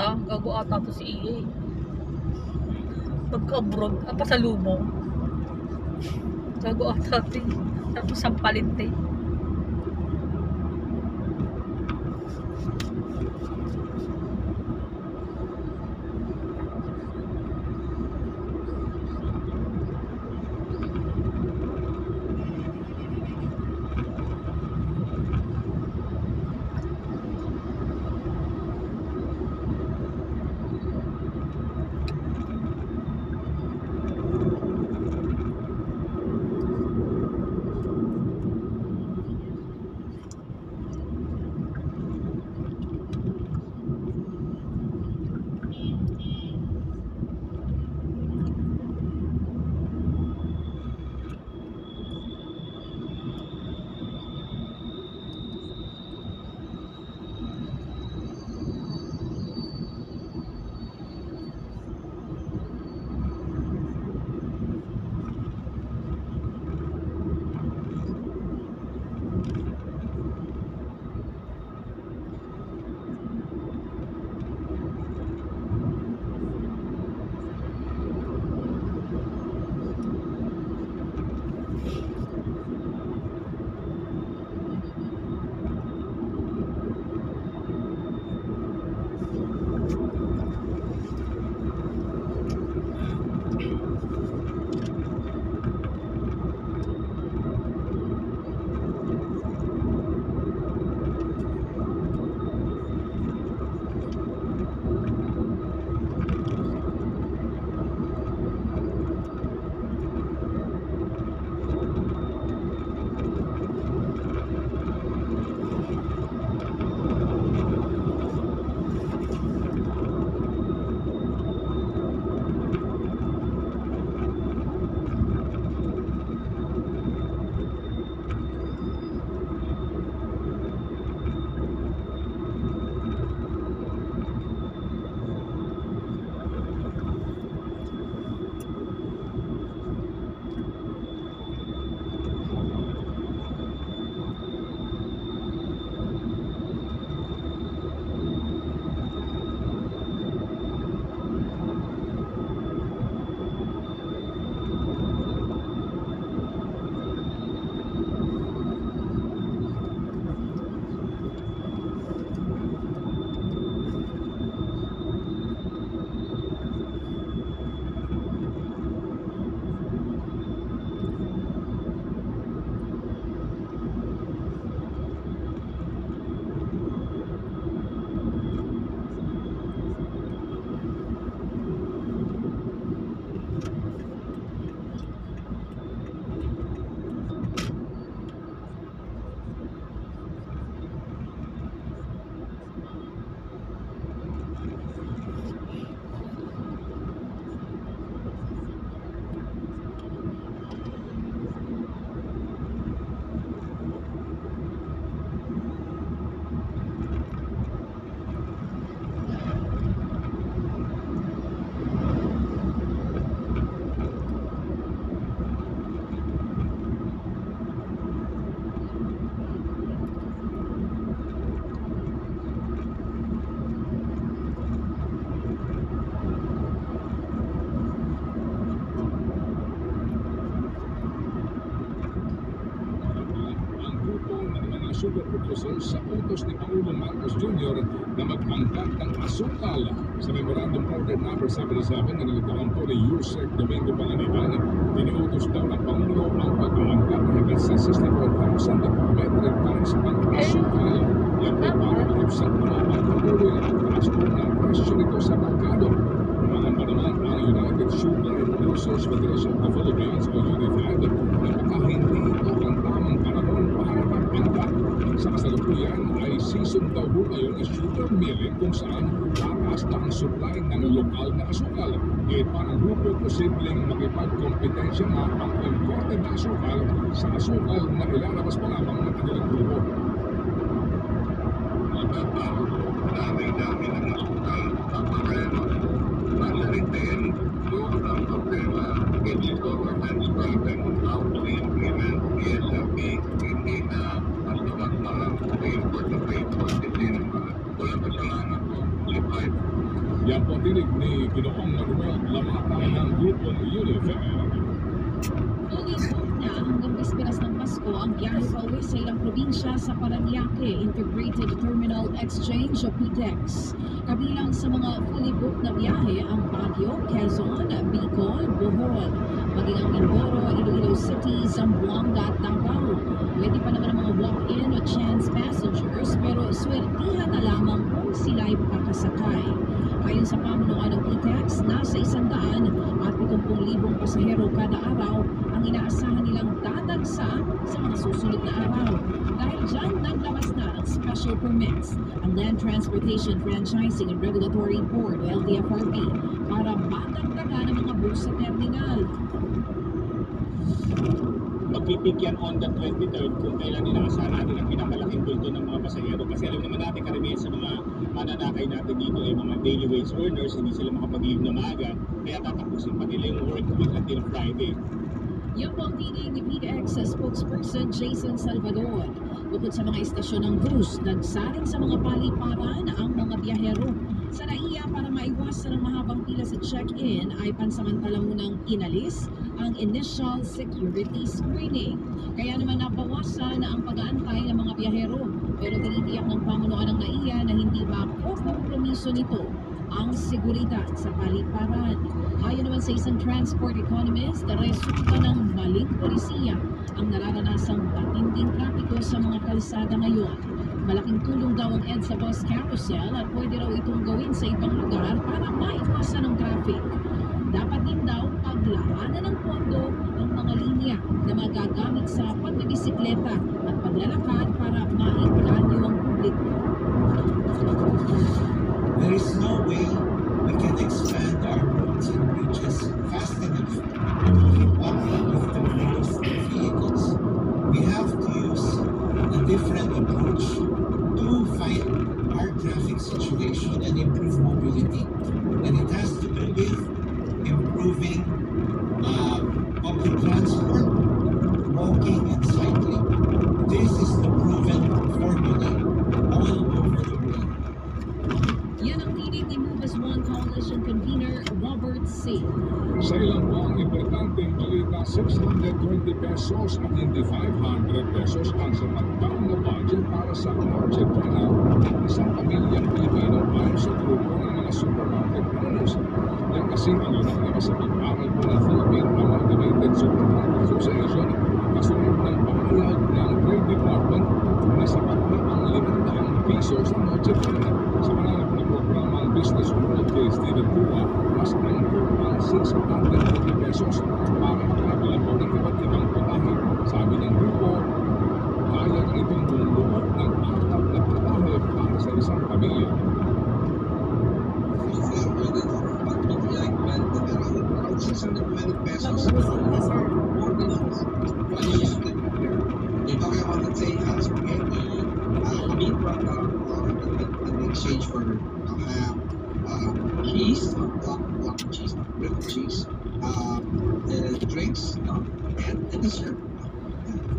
punta. Gago ata to si EA. Pagka-abroad, ah, pasalubong. Gago ata to. Tapos sampalin to ng asukal sa Memorandum Order No. 77 na nilitawan po ni Yusek Domingo Panganiban. Tiniutos daw ng Pangulo ang pag-aangkat ng higit sa 64,000 metric tons ng asukal. Yan po para malipsan na ang patuloy na pagtaas po ng presyo nito sa merkado. Pa naman ang United Sugar Producers Federation of the Philippines o UNIFED na baka hindi ito ang tamang panahon para mag-angkat. Sa kasalukuyan ay season daw sugar milling kung saan tataas na ang supply ng lokal na asukal. E para grupo posibleng makipagkompetensya na ang imported na asukal sa asukal na ilalabas pa lamang ng kanilang grupo. dami-dami ng asukal ang problema. Masalit din, doon ang problema. Hindi government driving how to implement PSFP, hindi na basta-basta lang pay for the pay for, hindi naman. Walang kasalanan po. Si 5 Ginoong Manuel Lamata ng Grupong Unifair. Fully booked na hanggang bisperas ng Pasko ang biyahe pa uwi sa ilang probinsya sa Paranaque Integrated Terminal Exchange o PTEX. Kabilang sa mga fully booked na biyahe ang Baguio, Quezon, Bicol, Bohol, maging ang Mindoro, Iloilo City, Zamboanga at Davao. Pwede pa naman ang mga walk-in o chance passengers pero swertihan na lamang kung sila ay pakasakay. Ayon sa pamunuan ng PTEX, nasa isandaan at 70,000 pasahero kada araw ang inaasahan nilang dadagsa sa mga susunod na araw. Dahil dyan, naglabas na ng special permits ang Land Transportation Franchising and Regulatory Board LTFRB para madagdagan ang mga bus sa terminal. Magpipik yan on the 23rd kung kailan inaasahan natin ang pinakamalaking bulto ng mga pasahero. Kasi alam naman natin karamihan sa mga mananakay natin dito ay mga daily wage earners, hindi sila makapag-leave na maaga, kaya tatapusin pa nila yung work week until Friday. Yan po ang tinig ni PDX sa spokesperson Jason Salvador. Bukod sa mga istasyon ng bus, nagsaring sa mga paliparan ang mga biyahero. Sa NAIA para maiwasan ang mahabang pila sa check-in ay pansamantala munang inalis ang initial security screening. Kaya naman nabawasan ang pag-aantay ng mga biyahero. Pero tinitiyak ng pamunuan ng NAIA na hindi makukompromiso nito ang seguridad sa paliparan. Ayon naman sa isang transport economist, resulta ng maling polisiya ang nararanasang matinding trapiko sa mga kalsada ngayon. Malaking tulong daw ang EDSA bus carousel at pwede raw itong gawin sa ibang lugar para maiwasan ang traffic. Dapat din daw paglaanan ng pondo ang mga linya na magagamit sa pagbibisikleta at paglalakad para maingganyo ang publiko. There is no way we can expand our roads and bridges fast enough to keep with the growth of vehicles. We have to use a different approach to fight our traffic situation and improve mobility. And it has to do with improving uh, public transport, walking and cycling. This is the proven formula all over the world. Yan ang tinig ni Move as One Coalition Convener Robert C. Sa ilang buwang importanteng balita, 620 pesos at hindi 500 pesos ang sapat daw na budget para sa Noche Buena ng isang pamilyang Pilipino ayon sa grupo ng mga supermarket owners. Yan kasi ang lumabas sa pag-aaral po ng Philippine Amalgamated Supermarket Association kasunod ng pahayag ng Trade Department na sapat na ang 500 pesos sa Noche Buena. Sa pangarap ng programa ang Business World kay Steven Pua, mas angkor ang 620 pesos para makakabili po ng iba't ibang putahe. Sabi ng grupo, kaya na itong bumubuo ng apat na putahe para sa isang pamilya. If I want to say uh, spaghetti, uh, meat wrap uh, in exchange for uh, ham, uh, cheese, uh, block, block cheese, uh, grilled cheese, uh, the drinks, uh, and the dessert. uh,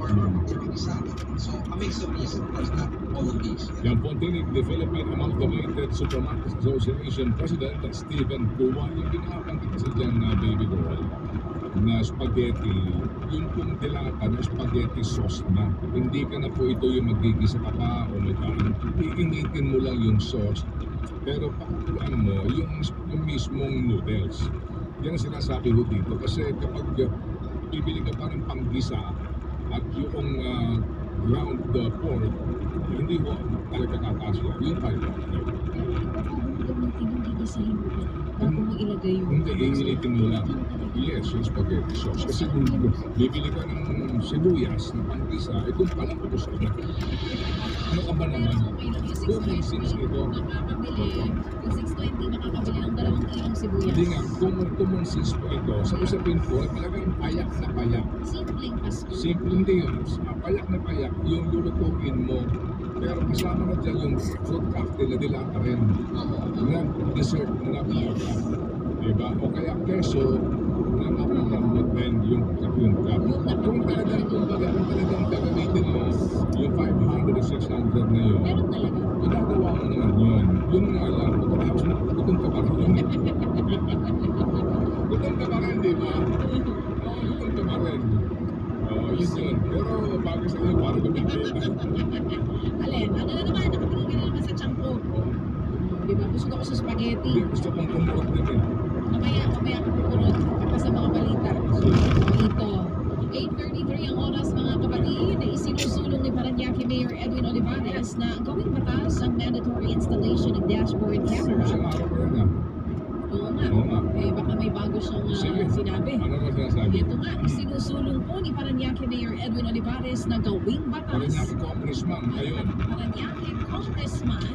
Or, or the salad. So a mix of these, of course, not all of these. Yan po ang tinig ni Philippine Amalgamated Supermarket Association President Stephen Kuwa. Yung ginakanta kasi dyan na baby girl na spaghetti, yung pong dilata na spaghetti sauce na. Hindi ka na po ito yung magigisa ka pa o may kain. Iinitin mo lang yung sauce. Pero pakukulaan mo yung, yung mismong noodles. Yan ang sinasabi ko dito. Kasi kapag uh, bibili ka pa ng panggisa at yung uh, ground uh, pork, hindi ko talaga kakasya. Yung kaya. Gigisahin mo. Bago mo ilagay yung... Hindi, iinitin mo lang. Yes, yung spaghetti sauce. Kasi kung bibili ka ng sibuyas na panggisa, eh kung palang ubos ka na. Ano ka ba naman? Common sense ito. Makakabili, yung 620 makakabili ng dalawang kilong sibuyas. Hindi nga, common, common sense po ito. Sa usapin po, talagang payak na payak. Simpleng Pasko. Simple hindi yun. Payak na payak, yung lulutuin mo pero kasama na dyan yung fruit cocktail na dilata rin na dessert na napaka. Diba? O kaya keso na makakamot din yung yung cup. Kung talaga, kung baga, kung talagang gagamitin mo yung 500 or 600 na yun, magagawa mo naman yun. Yun nga lang, pagkakahapos mo, gutom ka pa rin yun. gutom ka pa rin, di ba? Gutom ka pa rin. Oo, yun yun. Pero Alin, ano na naman, nakatingin ka na naman sa champo. Di? Diba? Gusto ko sa spaghetti. Gusto kong kumurot na din. Mamaya, mamaya ako kumurot sa mga balita. Dito. 8.33 ang oras mga kapatid na isinusulong ni Paranaque Mayor Edwin Olivares na gawing mata Olivares na gawing batas. Paranaque Congressman, ayun. Paranaque Congressman.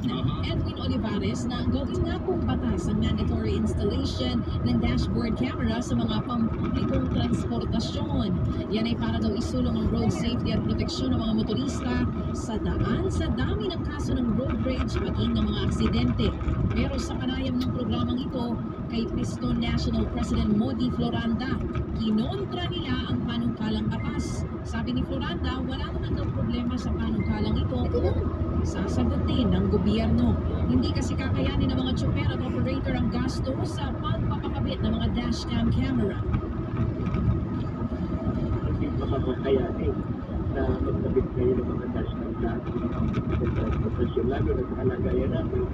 Edwin Olivares na gawin nga pong batas ang mandatory installation ng dashboard camera sa mga pampublikong transportasyon. Yan ay para daw isulong ang road safety at proteksyon ng mga motorista sa daan sa dami ng kaso ng road rage maging ng mga aksidente. Pero sa panayam ng programang ito, kay Piston National President Modi Floranda, kinontra nila ang panungkalang batas. Sabi ni Floranda, wala naman daw problema sa panungkalang ito kung sasagutin ng gobyerno. Hindi kasi kakayanin ng mga tsoper at operator ang gasto sa pagpapakabit ng mga dashcam camera. hindi makakakayanin na magkabit kayo ng mga dashcam transportasyon. Lalo na sa kalagayan natin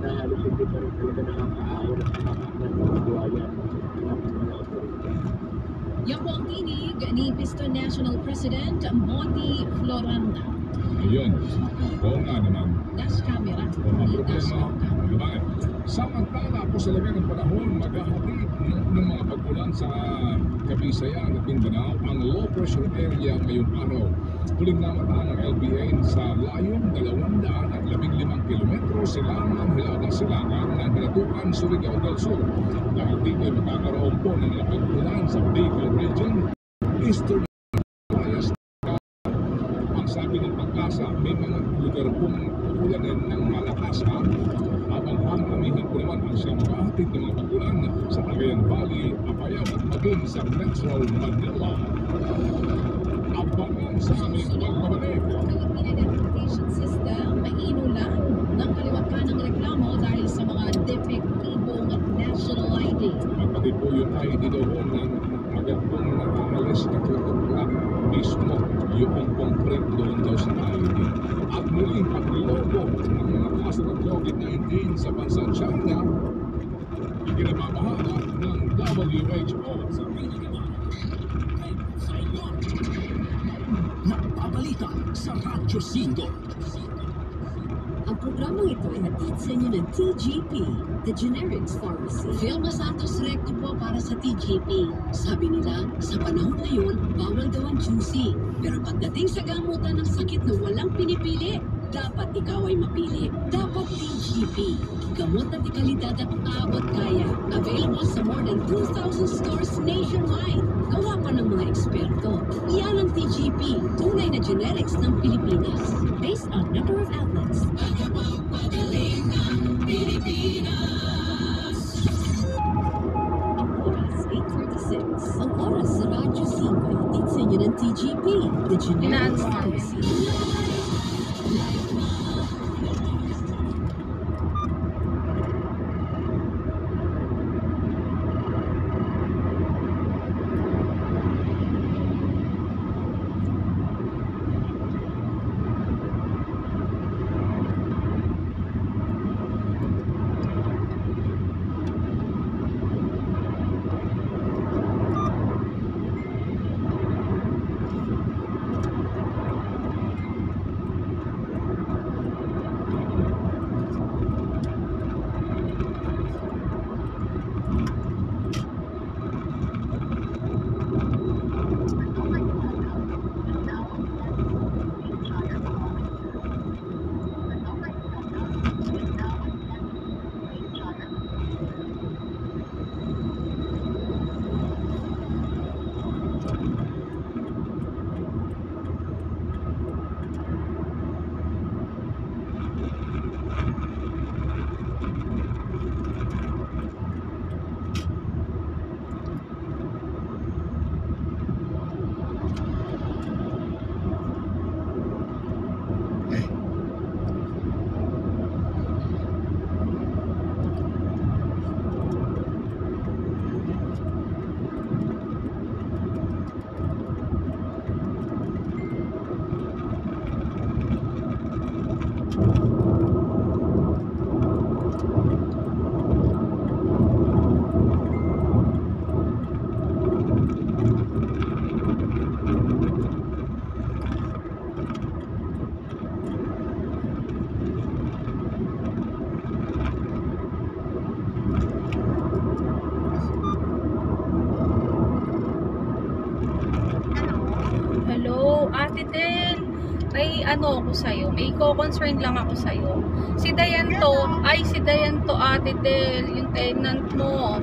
na halos hindi pa rin talaga nakakaahon at nakakaklan ng otorita. Yan po ang tinig ni Piston National President Modi Floranda. Ayun. Oo nga naman. Kung ang problema, cam. di ba? Samantala po sa laga ng panahon, maghahatid ng, ng mga pagkulan sa Kabisayan at Mindanao ang low pressure area ngayong araw. Huling namataan ng LBA sa layong 215 kilometro silangan hilagang silangan ng Hilatuan, Surigao del Sur. Dahil dito ay magkakaroon po ng laking ulan sa Bicol Region, Eastern sabi ng pag-asa, may mga lugar pong ulanin ng malakas ha. Habang ang amihan po naman ang siyang makahatid ng mga pagulan sa Cagayan Valley, Apayao at maging sa Metro Manila. Abangan sa aming pagbabalik. Identification System mainulan ng kaliwatan ng reklamo dahil sa mga depektibong national ID. Kapatid po yung ID ho na agad pong nakaalis na tutugla mismo yung print doon daw sa ID. At muling paglobo ng mga kaso ng COVID-19 sa bansang China, ikinababahala ng WHO. Sa Nagbabalita sa Radyo 5. Ang programang ito ay hatid sa inyo ng TGP, The Generics Pharmacy. Filma Santos Recto po para sa TGP. Sabi nila, sa panahon ngayon, bawal daw ang juicy. Pero pagdating sa gamutan ng sakit na walang pinipili, dapat ikaw ay mapili. Dapat TGP. Gamot na dekalidad at aabot kaya. Available sa more than 2,000 stores nationwide. Gawa pa ng mga eksperto. Yan ang TGP, tunay na generics ng Pilipinas. Based on number of outlets. Ang oras, 8.36. Ang oras sa Radyo 5, hatid sa inyo ng TGP, The Generics Pharmacy. Ko-concern lang ako sa'yo. Si Dayanto, ay si Dayanto ate Del, yung tenant mo.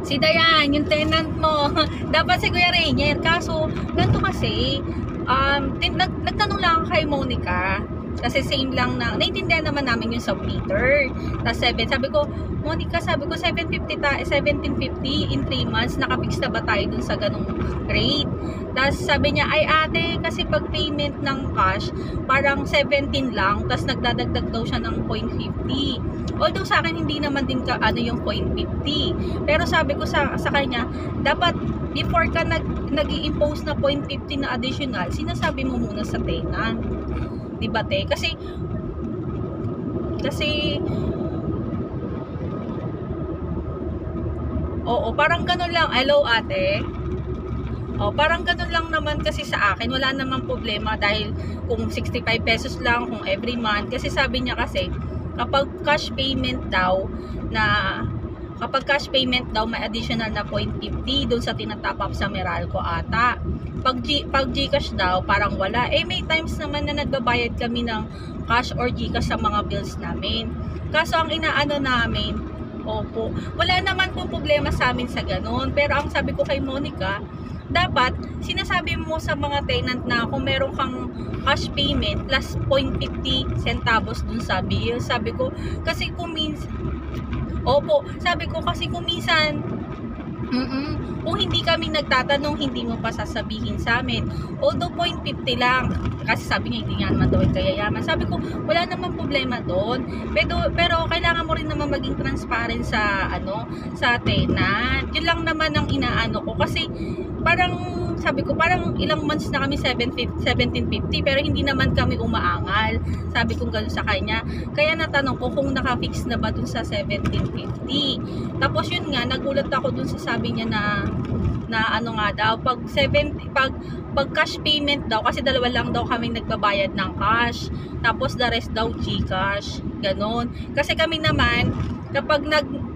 Si Dayan, yung tenant mo. Dapat si Kuya Rainier. Kaso, ganito kasi, um, nag, nagtanong lang kay Monica. Kasi same lang na, naiintindihan naman namin yung submeter. Tapos 7, sabi ko, Monica, sabi ko 750 ta, 1750 in 3 months, nakapix na ba tayo dun sa ganong rate? Tapos sabi niya, ay ate, kasi pag payment ng cash, parang 17 lang, tapos nagdadagdag daw siya ng 0.50. Although sa akin, hindi naman din ka, ano yung 0.50. Pero sabi ko sa, sa kanya, dapat before ka nag, nag impose na 0.50 na additional, sinasabi mo muna sa tenant. Diba te? Kasi, kasi, oo, parang ganun lang, hello ate, Oh, parang ganun lang naman kasi sa akin. Wala namang problema dahil kung 65 pesos lang kung every month. Kasi sabi niya kasi, kapag cash payment daw na kapag cash payment daw may additional na 0.50 doon sa tinatap up sa Meralco ata. Pag, G, pag Gcash daw, parang wala. Eh, may times naman na nagbabayad kami ng cash or Gcash sa mga bills namin. Kaso ang inaano namin, opo, wala naman po problema sa amin sa ganun. Pero ang sabi ko kay Monica, dapat sinasabi mo sa mga tenant na kung meron kang cash payment plus 0.50 centavos dun sa bill. Sabi ko, kasi kung minsan, opo, sabi ko kasi kung minsan, mm kung hindi kami nagtatanong, hindi mo pa sasabihin sa amin. Although 0.50 lang, kasi sabi niya hindi nga naman daw kaya yaman. Sabi ko, wala namang problema doon. Pero, pero kailangan mo rin naman maging transparent sa, ano, sa tenant. Yun lang naman ang inaano ko. Kasi, parang sabi ko parang ilang months na kami 750, 1750 pero hindi naman kami umaangal. Sabi ko gano'n sa kanya. Kaya natanong ko kung nakafix na ba dun sa 1750 tapos yun nga nagulat ako dun sa sabi niya na na ano nga daw pag 70 pag pag cash payment daw kasi dalawa lang daw kami nagbabayad ng cash. Tapos the rest daw Gcash ganon kasi kami naman kapag nag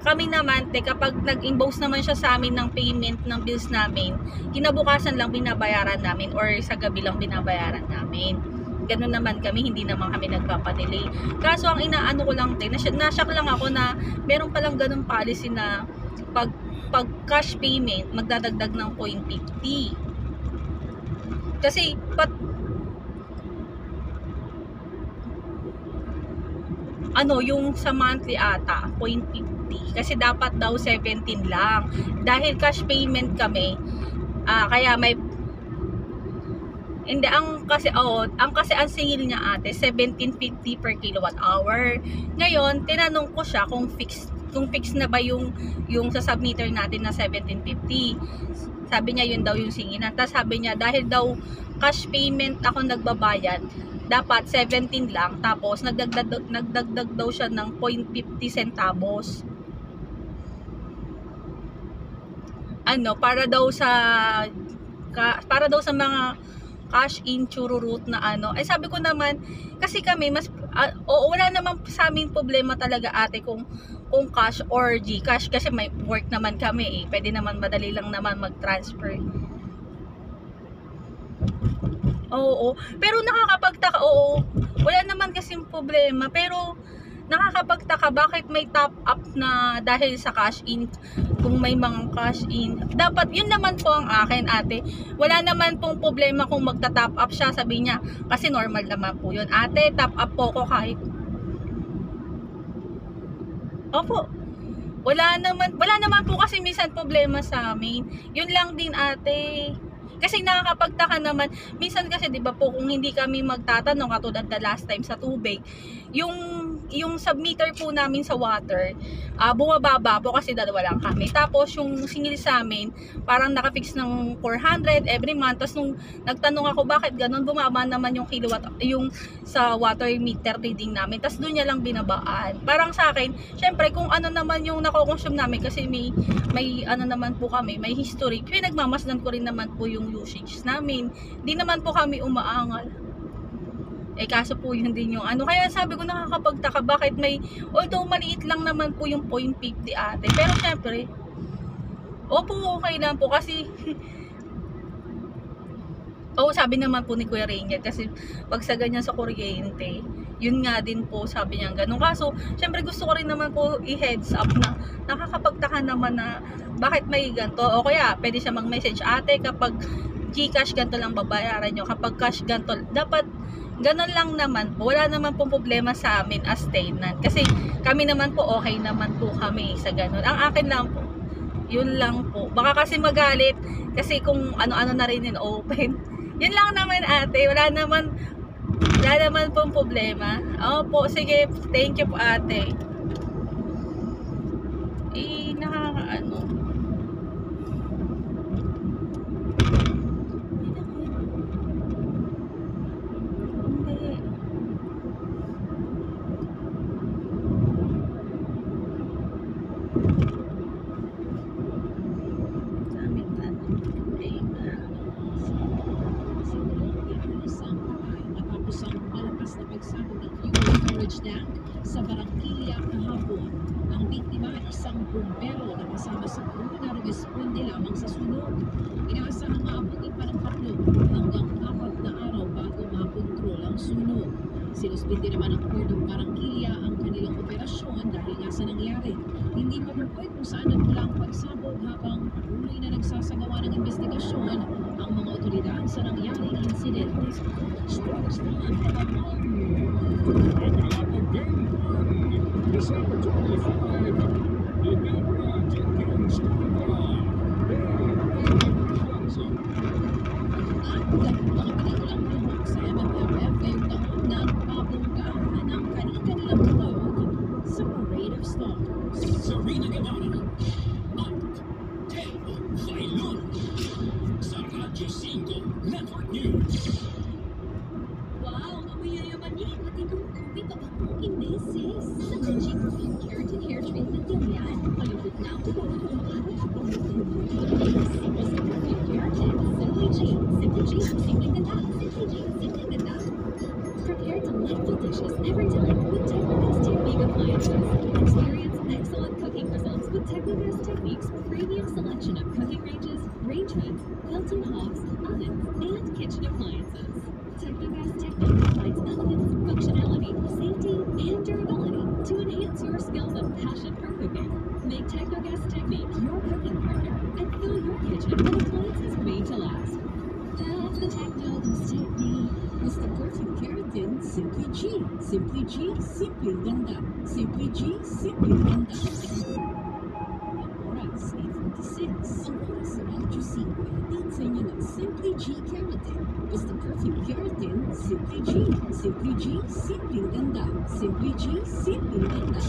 kami naman, te, kapag nag-impose naman siya sa amin ng payment ng bills namin, kinabukasan lang binabayaran namin or sa gabi lang binabayaran namin. Ganun naman kami, hindi naman kami nagpapadelay. Kaso ang inaano ko lang, te, nashock na lang ako na meron palang ganun policy na pag, pag cash payment, magdadagdag ng 0.50. Kasi, pat, ano, yung sa monthly ata, 0.50. Kasi dapat daw 17 lang. Dahil cash payment kami, ah kaya may hindi ang kasi oh, ang kasi ang singil niya ate 1750 per kilowatt hour. Ngayon, tinanong ko siya kung fixed kung fixed na ba yung yung sa submeter natin na 1750. Sabi niya yun daw yung singilan. Tapos sabi niya dahil daw cash payment ako nagbabayad, dapat 17 lang tapos nagdagdag nagdagdag daw siya ng 0.50 centavos. Ano, para daw sa para daw sa mga cash in chururut na ano. Ay sabi ko naman, kasi kami mas uh, o wala naman sa amin problema talaga ate kung kung cash or GCash kasi may work naman kami eh. Pwede naman madali lang naman mag-transfer. Oo, pero nakakapagtaka, oo, wala naman kasing problema, pero nakakapagtaka bakit may top up na dahil sa cash in? Kung may mga cash in. Dapat yun naman po ang akin ate. Wala naman pong problema kung magta-top up siya sabi niya. Kasi normal naman po yun. Ate top up po ko kahit opo. Wala naman wala naman po kasi minsan problema sa amin. Yun lang din ate. Kasi nakakapagtaka naman, minsan kasi 'di ba po kung hindi kami magtatanong katulad na last time sa tubig, yung yung submeter po namin sa water, uh, bumababa po kasi dalawa lang kami. Tapos yung singil sa amin, parang nakafix ng 400 every month. Tapos nung nagtanong ako bakit ganun, bumaba naman yung kilowatt, yung sa water meter reading namin. Tapos doon niya lang binabaan. Parang sa akin, syempre kung ano naman yung nakokonsume namin kasi may, may ano naman po kami, may history. Pinagmamasdan ko rin naman po yung usage namin. Di naman po kami umaangal. Eh kaso po yun din yung ano. Kaya sabi ko nakakapagtaka bakit may, although maliit lang naman po yung 0.50 ate. Pero syempre, opo okay lang po kasi Oo, sabi naman po ni Kuya Rainier kasi pag sa ganyan sa kuryente, yun nga din po sabi niya ganun. Kaso, syempre gusto ko rin naman po i-heads up na nakakapagtaka naman na bakit may ganito. O kaya, pwede siya mag-message, ate kapag Gcash ganito lang babayaran nyo. Kapag cash ganito, dapat ganun lang naman po. Wala naman pong problema sa amin as tenant. Kasi kami naman po, okay naman po kami sa ganun. Ang akin lang po, yun lang po. Baka kasi magalit kasi kung ano-ano na rin in open. Yun lang naman ate. Wala naman wala naman pong problema. Opo, sige. Thank you po ate. Eh, nakakaano. Hindi. Simply G Keratin. Mr. Perfume Keratin, Simply G. Simply G, Simply Ganda. Simply G, Simply Ganda.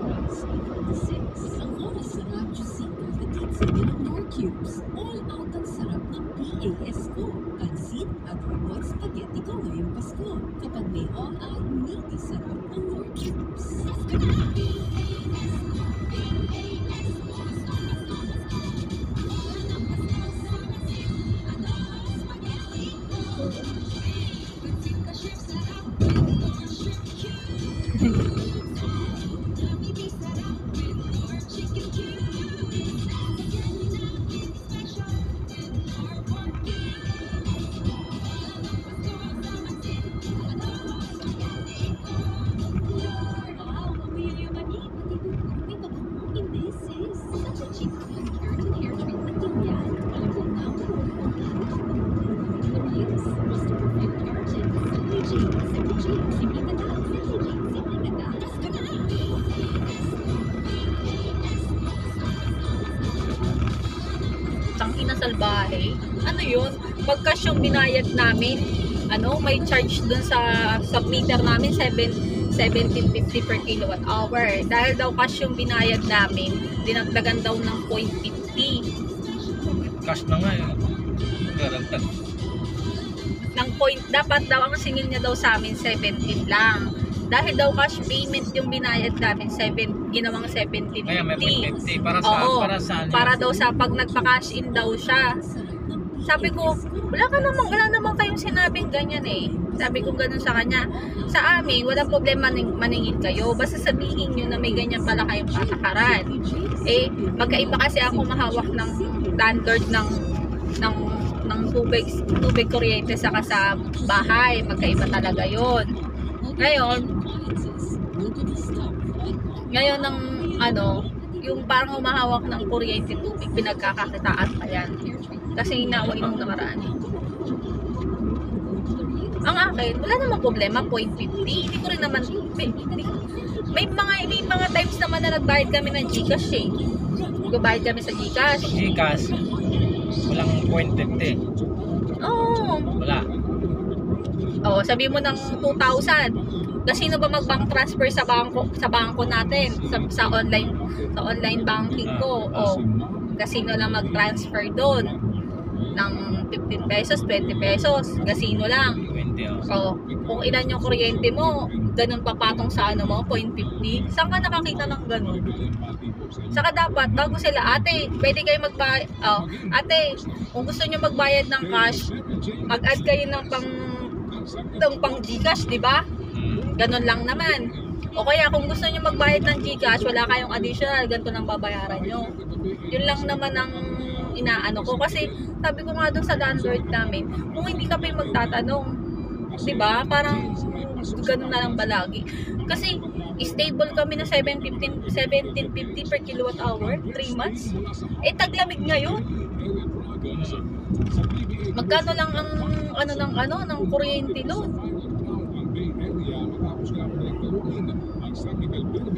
Oras, 8.46. Ang oras sa Radyo 5, hatid sa inyo ng Norcubes. All out ang sarap ng PAS ko. Pansit at robot spaghetti ko ngayong Pasko. Kapag may all out, niti sarap ang Norcubes. Wow, binayad namin, ano, may charge dun sa submeter namin, 7, 1750 per kilowatt hour. Dahil daw cash yung binayad namin, dinagdagan daw ng 0.50. Cash na nga eh. Garantad. Ng point, dapat daw ang singil niya daw sa amin 17 lang. Dahil daw cash payment yung binayad namin, 7, ginawang 1750. Kaya may 150. Para sa, Oo, para saan yun? para daw sa pag nagpa-cash in daw siya. Sabi ko, wala ka namang, wala namang kayong sinabing ganyan eh. Sabi ko ganun sa kanya. Sa amin, walang problema maning, maningil kayo. Basta sabihin nyo na may ganyan pala kayong patakaran. Eh, magkaiba kasi ako mahawak ng standard ng ng ng tubig, tubig kuryente saka sa bahay. Magkaiba talaga yon. Ngayon, ngayon ng ano, yung parang humahawak ng kuryente tubig, pinagkakakitaan pa yan. Kasi inaway nung nakaraan. eh. Ang akin, wala namang problema, 0.50. Hindi ko rin naman, may, may mga, may mga times naman na nagbayad kami ng Gcash eh. Nagbayad kami sa Gcash. Gcash. Walang point 50. Oo. Wala. Oh, sabi mo ng 2,000. Kasi sino ba mag-bank transfer sa bangko sa bangko natin sa, sa online sa online banking ko? Oh, kasino lang mag-transfer doon ng 15 pesos, 20 pesos. Kasino lang. 20. Oh, kung ilan yung kuryente mo, ganun papatong sa ano mo, 0.50. Saan ka nakakita ng ganun? Saka dapat, bago sila, ate, pwede kayo magbayad, oh, ate, kung gusto nyo magbayad ng cash, mag-add kayo ng pang, ng pang Gcash, di ba? Ganun lang naman. O kaya kung gusto nyo magbayad ng Gcash, wala kayong additional, ganito lang babayaran nyo. Yun lang naman ang inaano ko. Kasi sabi ko nga doon sa landlord namin, kung hindi ka pa yung magtatanong, di ba? Parang ganun na lang ba lagi? Kasi stable kami na 715 1750 per kilowatt hour, 3 months. Eh taglamig ngayon. Magkano lang ang ano ng ano ng kuryente doon? ang technical building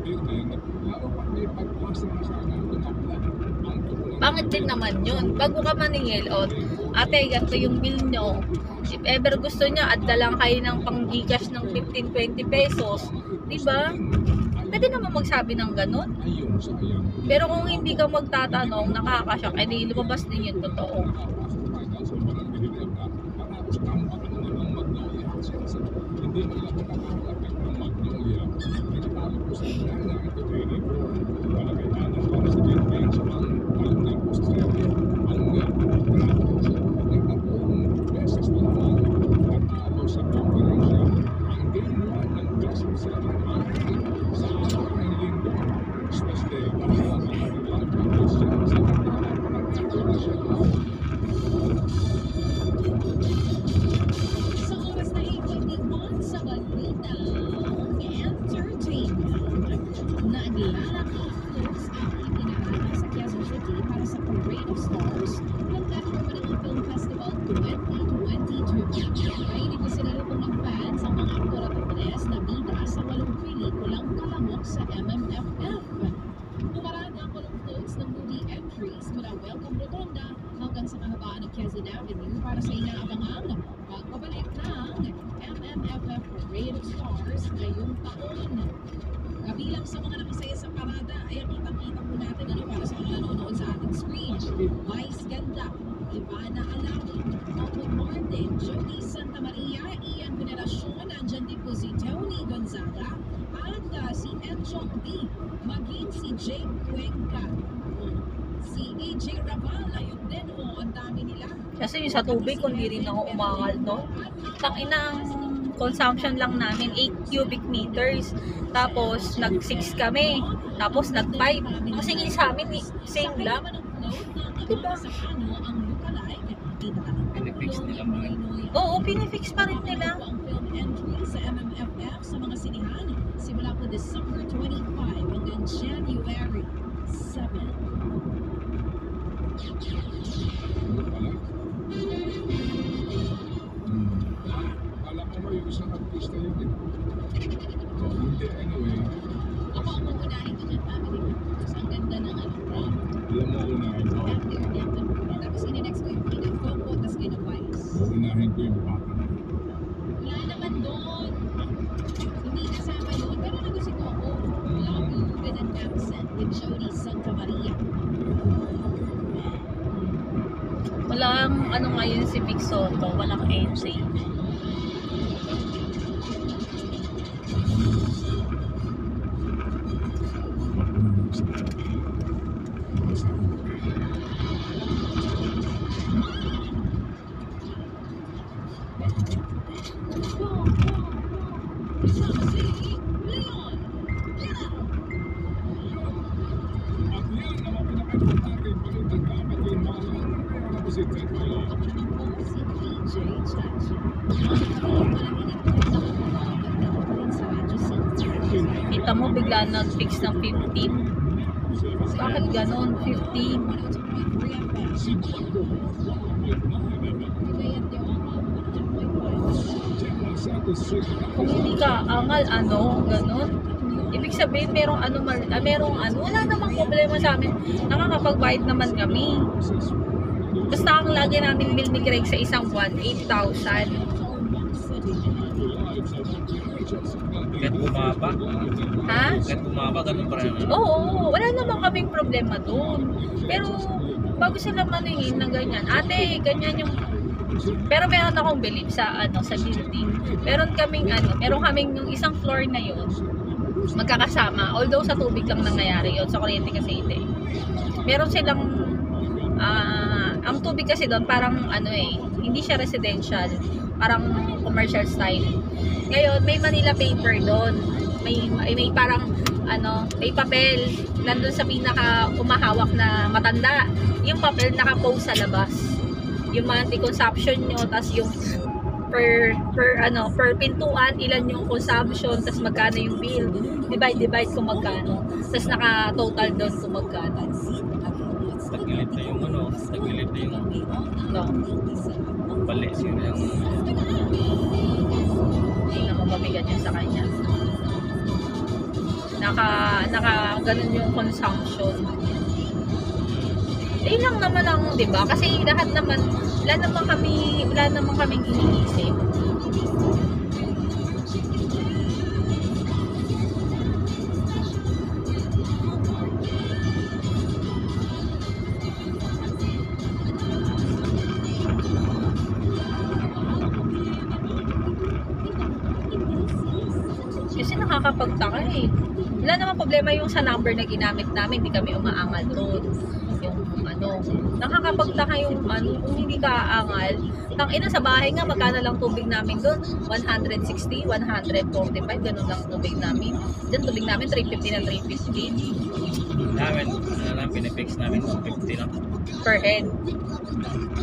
building, lalo pa may pagpasa na sana tumapla ang turunan. Bakit din naman yun? Bago ka maningil, o, ate, ganito yung bill nyo. If ever gusto nyo, add na lang kayo ng pang Gcash ng 15-20 pesos. Di ba? Pwede naman magsabi ng ganun. Pero kung hindi ka magtatanong, nakakashock, edi lumabas din yung totoo. Hindi man lang ng Magnolia. Pinatalo ko maging si Jake Cuenca. Si AJ Raval, ayun din o, ang dami nila. Kasi yung sa tubig, kung di rin ako umangal doon. Tangina ang consumption lang namin, 8 cubic meters. Tapos, nag-6 kami. Tapos, nag-5. Kasi yung sa amin, eh, same lang. Diba? Pinifix nila mga Oo, pinifix pa rin nila. sa MMFF sa mga sinihan simula po December 25 hanggang January 7. Ano pala? Hmm. Alam mo ba yung isang artista yun eh? Oh, hindi, anyway. Ako ang uunahin ko ng family. Ang ganda ng ano. Alam mo, unahin ko. Tapos ini-next ko yung pinag Coco, tapos Vice. Unahin ko yung bata. Wala naman doon. Hindi kasama yun. Pero nandun si Coco. Love you, with an Jody Santa Maria. Walang ano ngayon si Vic Soto, walang NC. Kita mo bigla nag-fix ng 15. Bakit ganon? 15. Si Marco. 1.9 General Santos City. Kung hindi ka angal, ano, ganon. Ibig sabihin, merong ano, ah, merong ano, wala namang problema sa amin. Nakakapag-bite naman kami. Basta ang lagi namin bill ni Greg sa isang buwan, 8,000. Kahit bumaba. Ha? Kahit bumaba, ganun pa rin. ano? Oo, wala naman kaming problema doon. Pero, bago sila maningin na ganyan, ate, ganyan yung pero meron akong belief sa ano sa building. Meron kaming ano, meron kaming yung isang floor na yun magkakasama. Although sa tubig lang nangyayari yun, sa kuryente kasi hindi. Meron silang ah, ang tubig kasi doon parang ano eh, hindi siya residential, parang commercial style. Ngayon, may Manila paper doon. May, may, parang ano, may papel nandun sa pinaka umahawak na matanda. Yung papel naka-post sa labas. Yung monthly consumption nyo, tas yung per per ano per pintuan ilan yung consumption tas magkano yung bill divide divide kung magkano tas naka total doon kung magkano Tagilid na yung ano, tagilid na yung no bali. Siguro yung hindi na mababigan yun sa kanya naka naka ganun yung consumption eh lang naman ang, 'di ba? Kasi lahat naman wala naman kami wala naman kaming iniisip. Problema yung sa number na ginamit namin, hindi kami umaangal doon. Yung ano, nakakapagtaka yung ano, kung hindi ka aangal. Tang ina sa bahay nga, magkano lang tubig namin doon? 160, 145, ganun lang tubig namin. Diyan tubig namin, 350 na 350 namin, ano lang, pinifix namin 150 lang. per head.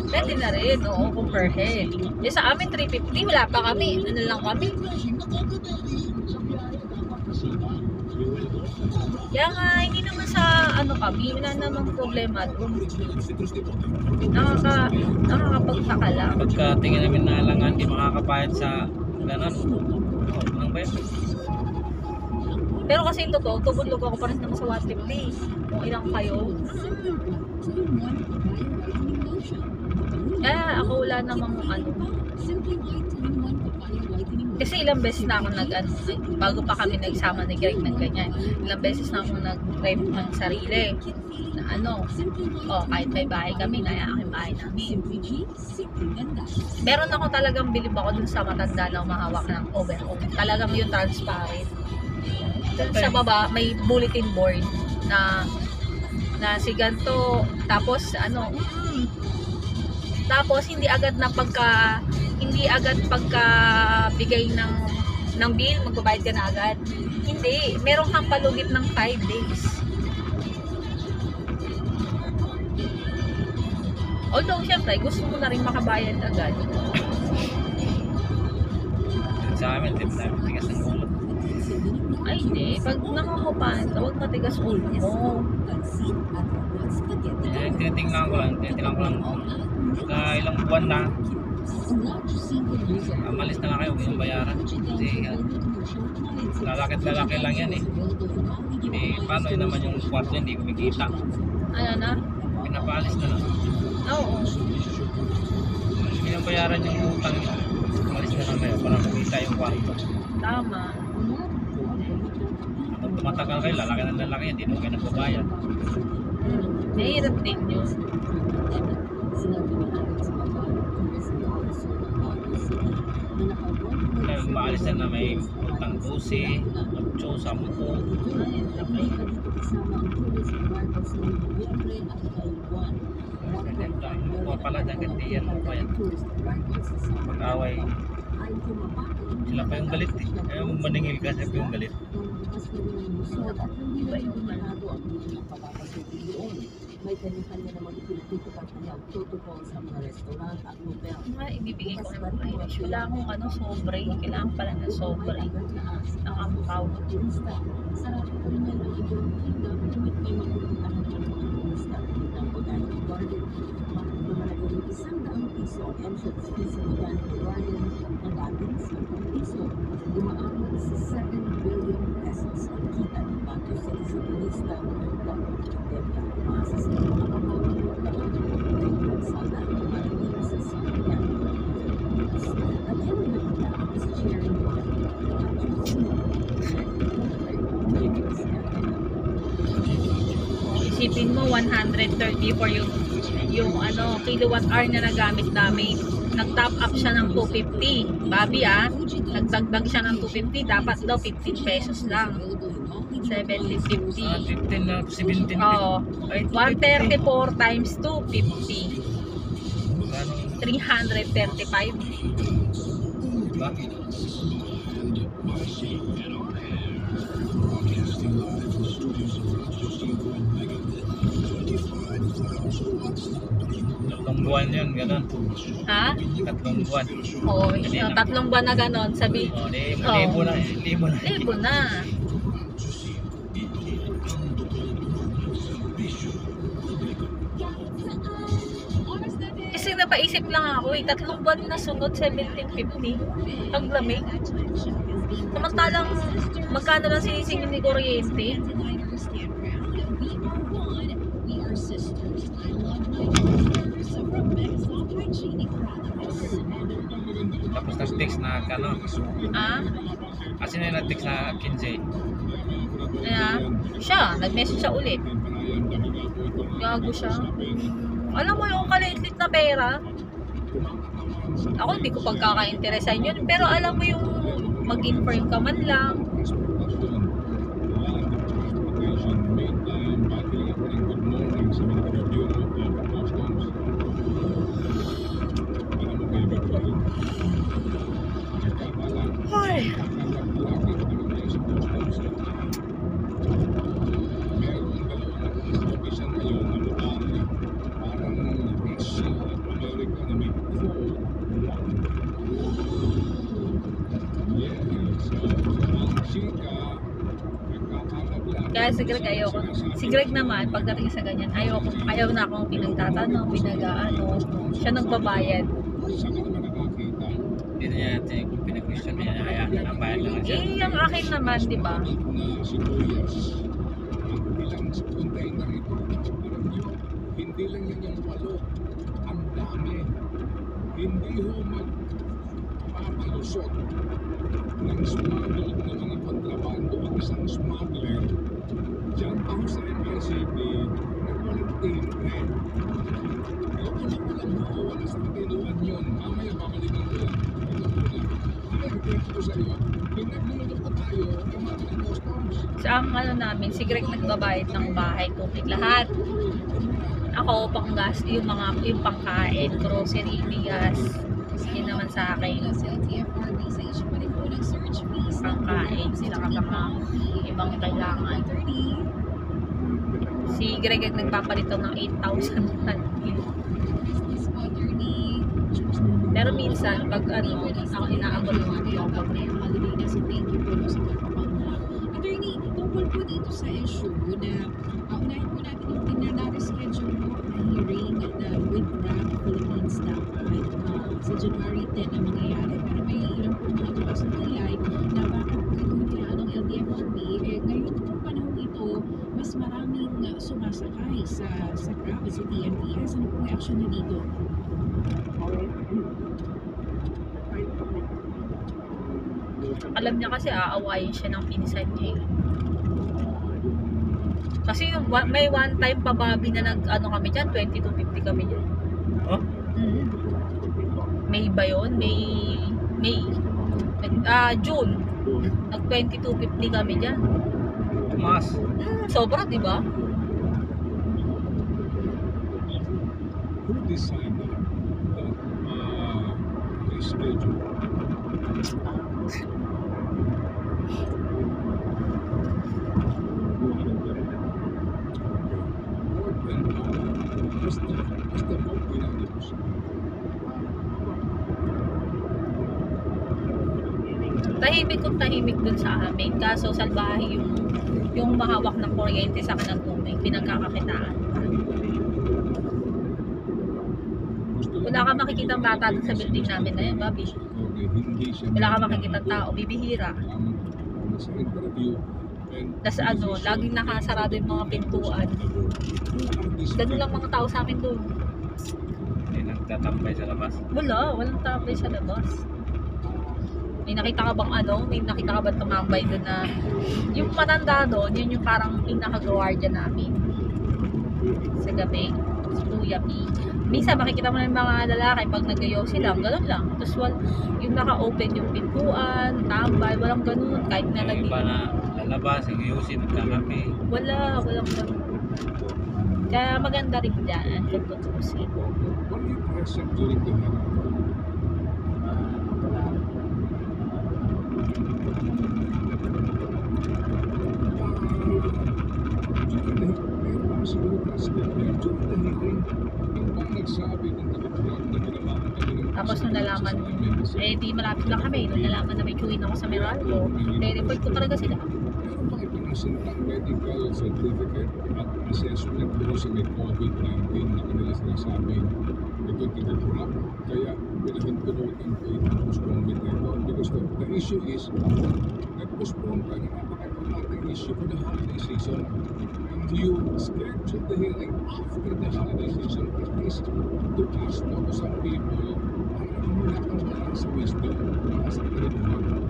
Pwede na rin, oo, kung per head. Eh sa amin, 350, wala pa kami. Ano lang kami. Kaya nga, hindi naman sa ano kami, wala namang problema doon. Nakaka, nakakapagtaka lang. Pagka tingin namin na alangan, di makakapayad sa ganun. Oh, ano ba yun? Pero kasi yung totoo, tubulog ako pa rin naman sa 150. Kung ilang kayo. Kaya ako wala namang ano. Kasi ilang beses na ako nag, ano, bago pa kami nagsama ni Greg ng ganyan. Ilang beses na ako nag-drive ng sarili. Na ano, oh, kahit may bahay kami, na aking bahay namin. Meron ako talagang bilib ako dun sa matanda na umahawak ng overall. Talagang yung transparent. Dun sa baba, may bulletin board na na si ganto tapos ano mm, tapos hindi agad na pagka hindi agad pagka bigay ng ng bill magbabayad ka na agad. Hindi. Meron kang palugit ng 5 days. Although syempre gusto mo na rin makabayad agad. Sa amin, di namin tigas ng ulo. ay hindi. Pag nangungupahan ka huwag matigas ulo mo. Eh, tinitingnan ko lang, tinitingnan ko lang. Pagka ilang buwan na, amalis na lang kayo, huwag yung bayaran. Kasi yan, lalakit lalaki lang yan eh. Eh, paano yun naman yung kwarto hindi kumikita? ano na Pinapaalis na lang. oo Hindi yung bayaran yung utang niya. Umalis na lang kayo para kumita yung kwarto. tama Pag tumatagal kayo, lalaki ng lalaki yan, hindi naman kayo nagbabayad. hmm. nahirap din yun Dahil maalis na na may utang 12, 8, 10. Mukha pala dyan, ganti yan. Mukha yan. Pag-away, sila pa yung galit eh. Ayaw mong maningil ka, pa yung galit. May kanya-kanya namang ipinagtutupad kanyang protocol sa mga restaurant at hotel. Nga, ibibigay ko ng mileage. Wala akong ano, sobre. Kailangan pala ng sobre. Ang ampaw. Sarap ko rin yan ang ibang tinda ngunit may mapupuntahan ng mga turista ng Botanic Garden. Mahalaga rin isang daang piso ang entrance fee sa Botanic Garden na dating 10 piso. Umaabot sa 7 billion pesos ang kita ng City sa. Bago ang pandemya, umaasa sa mga kapawin ng taon sana marating sa Sanya. At ano nakita ang sa sharing Isipin mo, 130 for yung, yung ano, kilowatt hour na nagamit namin. Nag-top up siya ng 250. Babi ah, nagdagdag siya ng 250. Dapat daw 15 pesos lang. 70, Ah, 50. 15 na, 17 din. Oo. Ay, 134 times 250. Gano'ng, 335. diba? Tatlong buwan yun, gano'n. Ha? Tatlong buwan. Oo, oh, tatlong buwan na ganon. Sabi, O, di, Oo. libo na, eh, libo na. libo na. Kasi napaisip lang ako eh, tatlong buwan na sunod 1750. Ang lamig. Samantalang magkano lang sinisingin ni kuryente? Tapos nag-text na, ano, Ah? kasi na nag-text na 15. Kaya, siya, nag-message siya ulit. Gago siya. Alam mo yung kaliit na pera, ako hindi ko pagkaka-interesan yun, pero alam mo yung mag-inform ka man lang, Ay. Kaya si Greg ayoko. Si Greg naman, pagdating sa ganyan, ayoko, ayaw na akong pinagtatanong, pinag-ano. Siya nagbabayad. Hindi na niya natin yung pinag-question niya, kaya ang bayad naman siya. Eh, ang akin naman, di ba? Hindi lang yan yung walo. Ang dami. Hindi ho magpapalusot ng smuggled na mga kontrabando ang isang smuggler. Diyan pa ho sa MICP, nagwalang timbre. Loko-loko lang ho, wala sa katinuan yun. Mamaya babalikan ko yan. Ito po na. Ay, repeat ko sa iyo. Pinaglulunok ko tayo ng mga customs. Sa ang ano namin, si Greg nagbabayad ng bahay, tubig lahat. Ako, pang gas, yung mga, yung pangkain, grocery, bigas. Yun naman sa akin. Pangkain, sila ka mga ibang kailangan. Si Greg nagpapalito ng 8,000 monthly. Pero minsan, pag ano, ako inaabot ng ano yung problema. Attorney, tungkol po dito sa issue na uh, unahin po natin yung pinana-reschedule po na hearing na with RAP Philippines dapat uh, sa January 10 na mangyayari. Pero may ilang po mga tukas na nilay na bakit po hinayaan ng LTFRB. Eh, ngayon po panahon ito, mas maraming sumasakay sa, sa RAP, sa TNPS. Ano po action niya dito? Alam niya kasi aawayin siya ng pinsan niya eh. Kasi yung may one time pa Bobby na nag ano kami dyan, 2250 kami dyan. Oh? Mm. May ba yun? May, May, ah, June. Nag 2250 kami dyan. Tumaas. Mm, sobra, di ba? who decided uh, vote unanimous. tahimik kung tahimik dun sa amin. Kaso salbahe yung yung mahawak ng kuryente sa kanang tubig, pinagkakakitaan. Gusto Wala ka makikita bata dun sa building namin na yun, Bobby. Wala ka makikita tao, bibihira. Sa interview Tas ano, laging nakasarado yung mga pintuan. Ganun lang mga tao sa amin dun. Hindi nagtatambay sa labas. Wala, walang tabay sa labas. May nakita ka bang ano? May nakita ka bang tumambay doon na yung matanda doon, yun yung parang pinaka-guardia namin. Sa gabi. Si Kuya P. Minsan makikita mo na yung mga lalaki pag nagayaw sila, ganun lang. Tapos wal, yung naka-open yung pintuan, tambay, walang ganun. Kahit na nag Yung iba na lalabas, nag-iusin, nagkakape. Wala, walang ganun. Kaya maganda rin dyan kung tutusin. Were you present during the hearing? Tapos nung nalaman, eh di malapit lang kami. Nung nalaman na may queuing ako sa Meralco, re-report ko talaga sila. Ipinasintang medical certificate at assessment doon sa may COVID-19 na kanila sinasabing ito tinatulak kaya pinahintunutan ko yung postponement nito because the, the issue is nag-postpone ka na napaka-importanting issue for the holiday season and you schedule the hearing after the season at least to pass to some people? Para wala kang wala sa wisdom para sa kanilang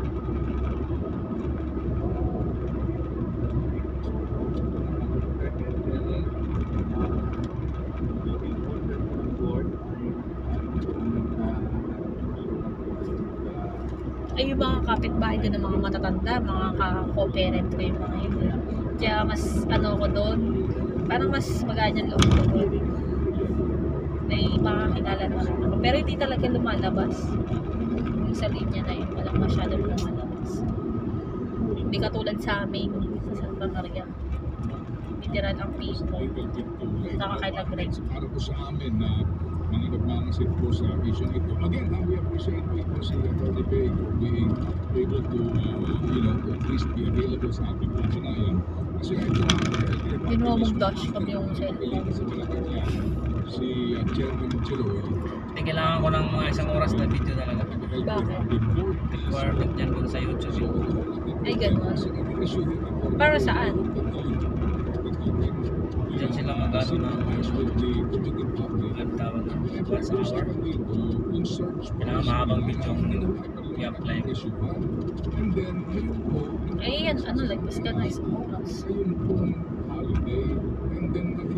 Ay yung mga kapitbahay ko ng mga matatanda, mga ka-co-parent ko yung mga yun. Kaya mas ano ko doon, parang mas maganyan loob ko doon. May makakilala naman ako. Pero hindi talaga lumalabas. Yung sa linya na yun, walang masyadong lumalabas. Hindi katulad sa amin sa Santa Maria. Literal ang people. Nakakailag-rin. Para po sa amin na mga nagmamasid po sa issue ito. Again, uh, we appreciate po ito si Atty. Peg for being able to, uh, you know, at least be available sa ating pagkanayan. Ginawa mong dash kami yung cellphone. si Chairman Chiloy, Hindi, kailangan ko ng mga isang oras na video talaga. Bakit? Requirement yan dun sa YouTube. Ay, ganun. Para saan? Diyan sila mag-ano ng ang tawag ng once hour. Kailangan mahabang video ang i-apply. Eh, yan, ano, like, mas ka na isang oras.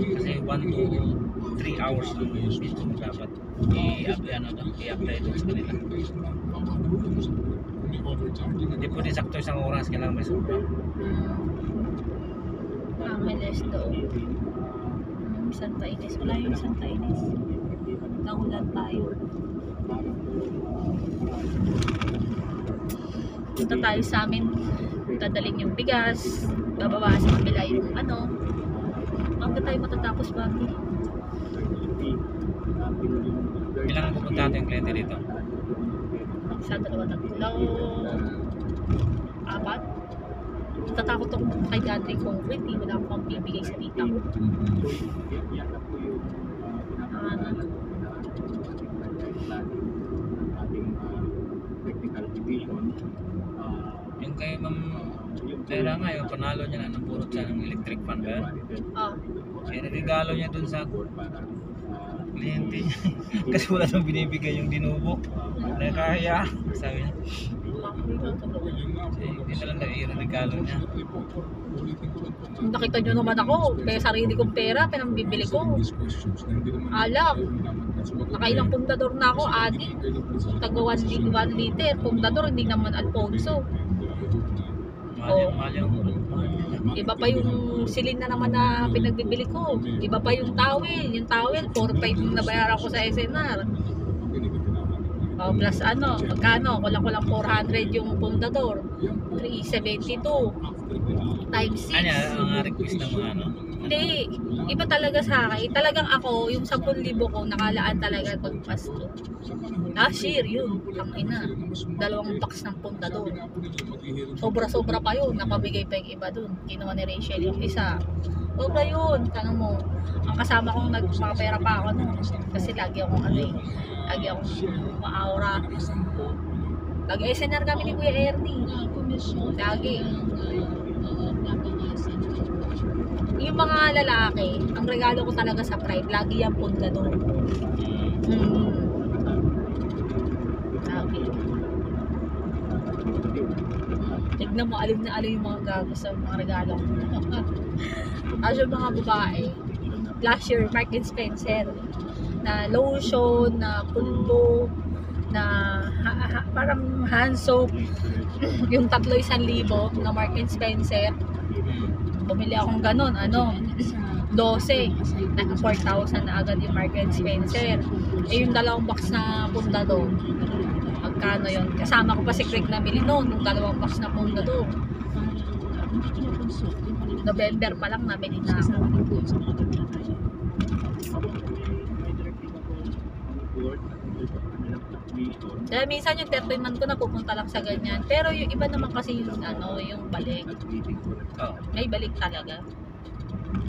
Kasi 1 to 3 hours lang mo dapat i-apply ano, doon, i-apply doon sa kanila. Hindi po din sakto isang oras, kailangan may sobra. Angeles doon. Hmm, Santa Ines. Wala yung Santa Ines. Nahulan tayo. Punta tayo sa amin. Dadalhin yung bigas. Bababa sa kabila yung ano. Hanggang tayo matatapos bago. Ilang pupunta natin yung kliyente dito? Isa, dalawa, tatlo. Apat. Natatakot ako kay Godly Concrete. Wala akong bibigay sa tita ko. Ano? Yung kay Ma'am Tera nga, yung panalo niya na napurot siya ng electric fan ba? yan? Ah, Kaya regalo niya dun sa kliyente niya. Kasi wala nang binibigay yung dinubo. Nakakaya. Sabi niya. Kasi hindi na lang nai-regalo niya. nakita nyo naman ako. Kaya sarili kong pera, pinambibili ko. Alak. Nakailang pundador na ako, adi. Taga 1 liter, 1 liter. Pundador, hindi naman Alfonso. Niya. Iba pa yung silin na naman na pinagbibili ko. Iba pa yung towel. Yung towel, 4.5 yung nabayaran ko sa SNR. Oh, plus ano, magkano? Kulang-kulang 400 yung pundador. 372 times 6. Ano, ang request ng mga ano? Hindi, iba talaga sa akin. Talagang ako, yung 10,000 ko, nakalaan talaga pag Pasko. Last year, yun, ang ina. Dalawang box ng punta doon. Sobra-sobra pa yun, napabigay pa yung iba doon. Kinuha ni Rachel yung isa. Sobra yun, tanong mo. Ang kasama kong nagpapera pa ako noon. Kasi lagi akong ano eh, lagi akong maaura. Nag-SNR kami ni Kuya Ernie. Lagi. Yung mga lalaki, ang regalo ko talaga sa Pride, lagi yung punta doon. Hmm. Lagi. Tignan mo, alim na alim yung mga gago sa mga regalo ko. Tapos yung mga babae, last year, Mark and Spencer, na lotion, na pulbo, na ha- ha- parang hand soap, yung tatlo isang libo na Mark and Spencer. Bumili akong ganun, ano, 12. Naka 4,000 na agad yung Mark and Spencer. Eh yung dalawang box na punda doon, magkano yun? Kasama ko pa si Craig na bili noon, yung dalawang box na punda doon. November pa lang nabili na ako. Kaya minsan yung 13 month ko napupunta lang sa ganyan. Pero yung iba naman kasi yung ano, yung balik. Oo. May balik talaga.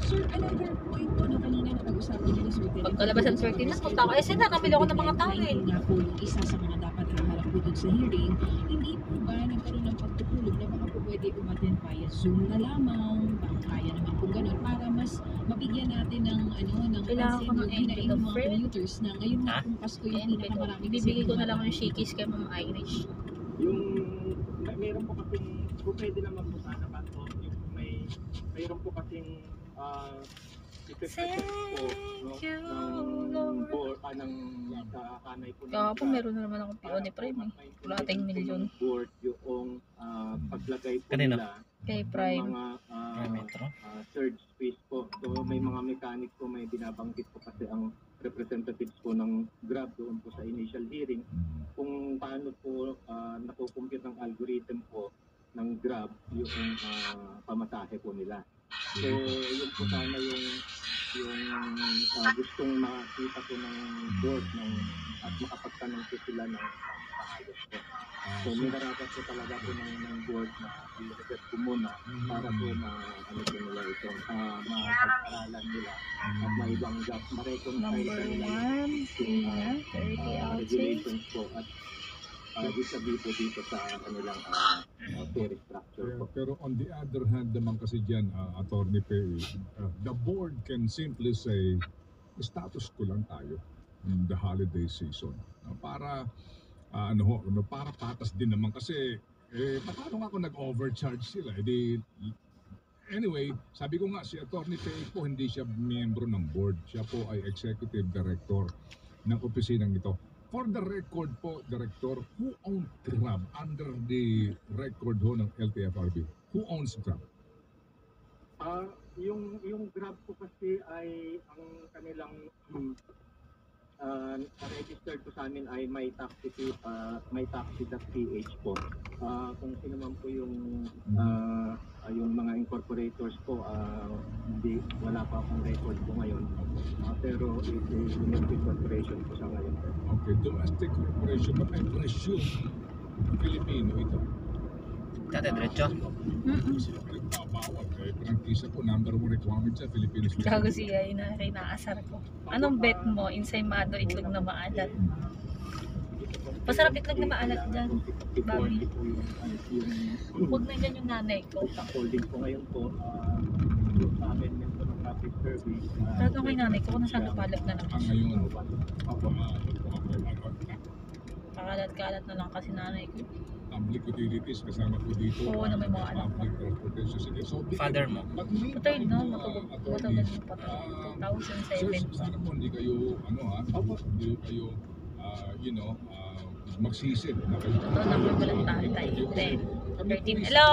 Sir, another point po na kanina napag-usapan niyo ni Sir Philip. Pagkalabas ng 13 na, punta ako. Eh, sina, nabili ako ng mga towel. Nga po yung isa sa mga dapat po dun sa hearing, hindi po ba nagkaroon ng pagtutulog na baka po pwede umaten via Zoom na lamang, baka kaya naman po ganun, para mas mabigyan natin ng ano, ng Kailangan ko ng yung envelope, mga commuters na ngayon nga Ha? kung Pasko yung Envelope. pinakamaraming Ibibigay ko na lang kasi yung shakis kay Ma'am Irish. Yung, may- meron po kasing, kung pwede naman po sana ba to, yung may, meron po kasing, ah, ipe-present po, no, Thank you, ng Lord. board, ah, ng ah, po ng Kahapon meron na naman akong PO ni Prime eh. Wala tayong milyon. board yung ah, paglagay po nila Kay Prime. mga ah, May metro. ah, third space po. So may mga mechanic po may binabanggit po kasi ang representatives po ng Grab doon po sa initial hearing kung paano po uh, nakukumpute ng algorithm po ng Grab yung ah, pamasahe po nila. So yun po sana yung yung ah, gustong makita po ng board ng at makapagtanong po sila ng po. So minarapat po talaga po ng, ng board na i-reset po muna para po ma ano po nila ito, uh, mapag-aralan nila at maibang gap, ma-reconcile Number nila one, yung, Tina, ah, 30 ah, outage. regulations po at uh, vis-a-vis po dito sa kanilang uh, uh, fare structure Pero, po. pero on the other hand naman kasi dyan, uh, Attorney Pei, uh, the board can simply say, status ko lang tayo in the holiday season. No, para, ah, ano ho, no, para patas din naman kasi, eh, paano nga ako nag-overcharge sila? Eh, di, anyway, sabi ko nga, si Attorney Pei po, hindi siya miyembro ng board. Siya po ay executive director ng opisinang ito. For the record po, Director, who owns Grab under the record ho ng LTFRB? Who owns Grab? Ah, yung yung Grab po kasi ay ang kanilang um, uh, registered po sa amin ay may taxi uh, may taxi.ph po. Ah, kung sino man po yung ah, ah, yung mga incorporators po ah, hindi wala pa akong record po ngayon. Ah, pero it is domestic corporation po sa ngayon. Okay, domestic corporation, but I presume Filipino ito. Dati diretso. Mm-mm. Eh, prangkisa po, number one requirement sa Philippines. Gago siya, yun na inaasar ko. Anong bet mo? Ensaymado, itlog na maalat. Masarap itlog na maalat dyan. Yung Huwag na dyan yung nanay ko. holding po ngayon po, ah, amendment po ng traffic service. Pero kay nanay ko, kung nasaan napalap na. Ang ngayon. Pakalat-kalat na lang kasi nanay ko. Public utilities kasama po dito. Oo, na may mga anak. Public transportation. Sige, so, Father mo. Patay no, uh, matubog. Matagal yung patay. ah, Sir, 2007 pa. sana po hindi kayo, ano ha, hindi kayo, ah, you know, ah, magsisid na kayo. Ito, number ko lang tatay. 10. Kami po 13. is- Hello?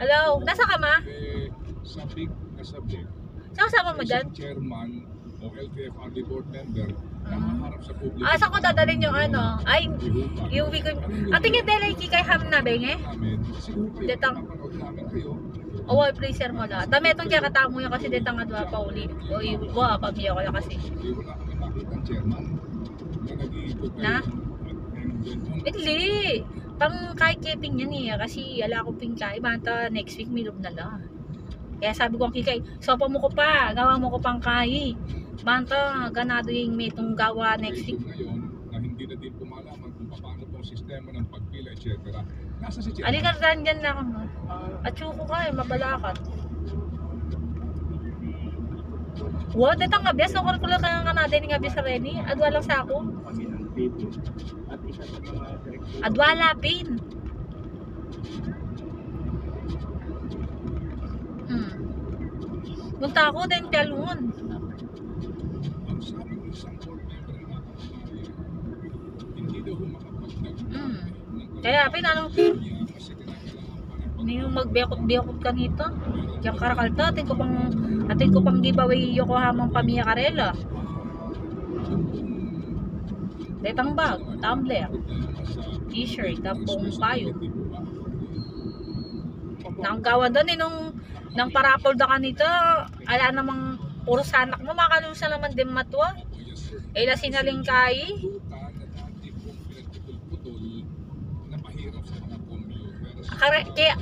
Hello, po, nasa ka ma? eh, sa big na subject, Saan kasama mo dyan? chairman o LTFRB board member na haharap sa publiko. Ah, saan ko dadalhin yung ano? Ay, yung week Ang tingin dela kay ham na siguro kayo, Detang. O wall freezer mo la. Dami itong kaya katamo yung kasi detang adwa pa uli. O iwa, pamiyo ko lang kasi. wala kami makita chairman na nag-iikot kayo. Na? Hindi. Pang yan eh. Kasi ala ko pingkay. Banta next week milog na lang. Kaya sabi ko ang kikay, sopa mo ko pa. Gawa mo ko pang kay. Banta, ganado yung may itong gawa next week. na hindi na din pumalaman kung paano ang sistema ng pagpila, etc. Nasa si chairman. Alika rin dyan lang ako. At suko ka eh, mabalakat. Wow, nga bes. Nukor ko lang ka nga natin nga bes sa Reni. Adwa lang sa ako. kami ng TV. At isa sa mga direktor Adwa lapin. Hmm. Punta ako din kalungon. Ang sabi ng isang board member na kababayan, ng Kaya pinano, yung magbekot-bekot ka nito. Diyan karakalta, atin ko pang, atin ko pang giveaway Yokohama Pamilya Karela. Detang bag, tumbler, t-shirt, tapong payo. Nanggawa doon eh nung nang parapol da kanito, ala namang puro sanak mo makalusa naman din matwa. Eh la sinaling kay. ruta na dati pong pinagputol-putol na mahirap sa mga commuters. Kare, kaya,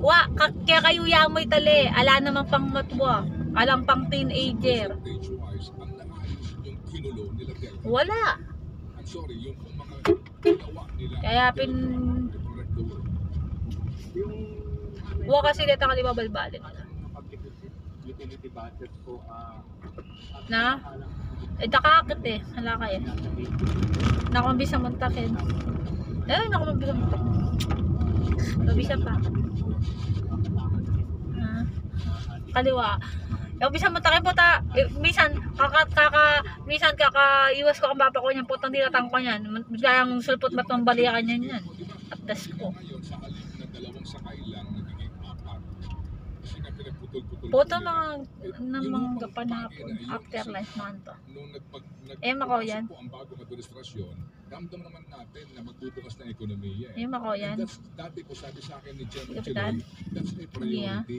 wa, ka- kaya kayo yamoy tali, ala namang pang matwa. Alang pang teenager. Ang. Wala. Kaya pin, wa kasi dito ka di ba balbalin. mga public utility budget po ah Na? Eh, takakit eh. Hala nasa base Nakumbisa muntakin. Eh, nakumbisa muntakin. Nabisa pa. Ah. Kaliwa. Yung bisa mo takin po ta, eh, minsan, kaka, kaka, minsan kaka, iwas ko ang baba ko niyan, putang dinatang ko niyan. Biglang sulpot matong balikan niyan yan. At das ko. Puto mga, ng mga gapanapon, after lunch naman to. Nung nagpag, nag, Eh, makaw yan. ang bagong administrasyon, ramdam naman natin na magbubukas ng ekonomiya. Eh, makaw yan. And that's, dati po sabi sa akin ni Jen Kapitan? Ochiloy, that's a ah. priority.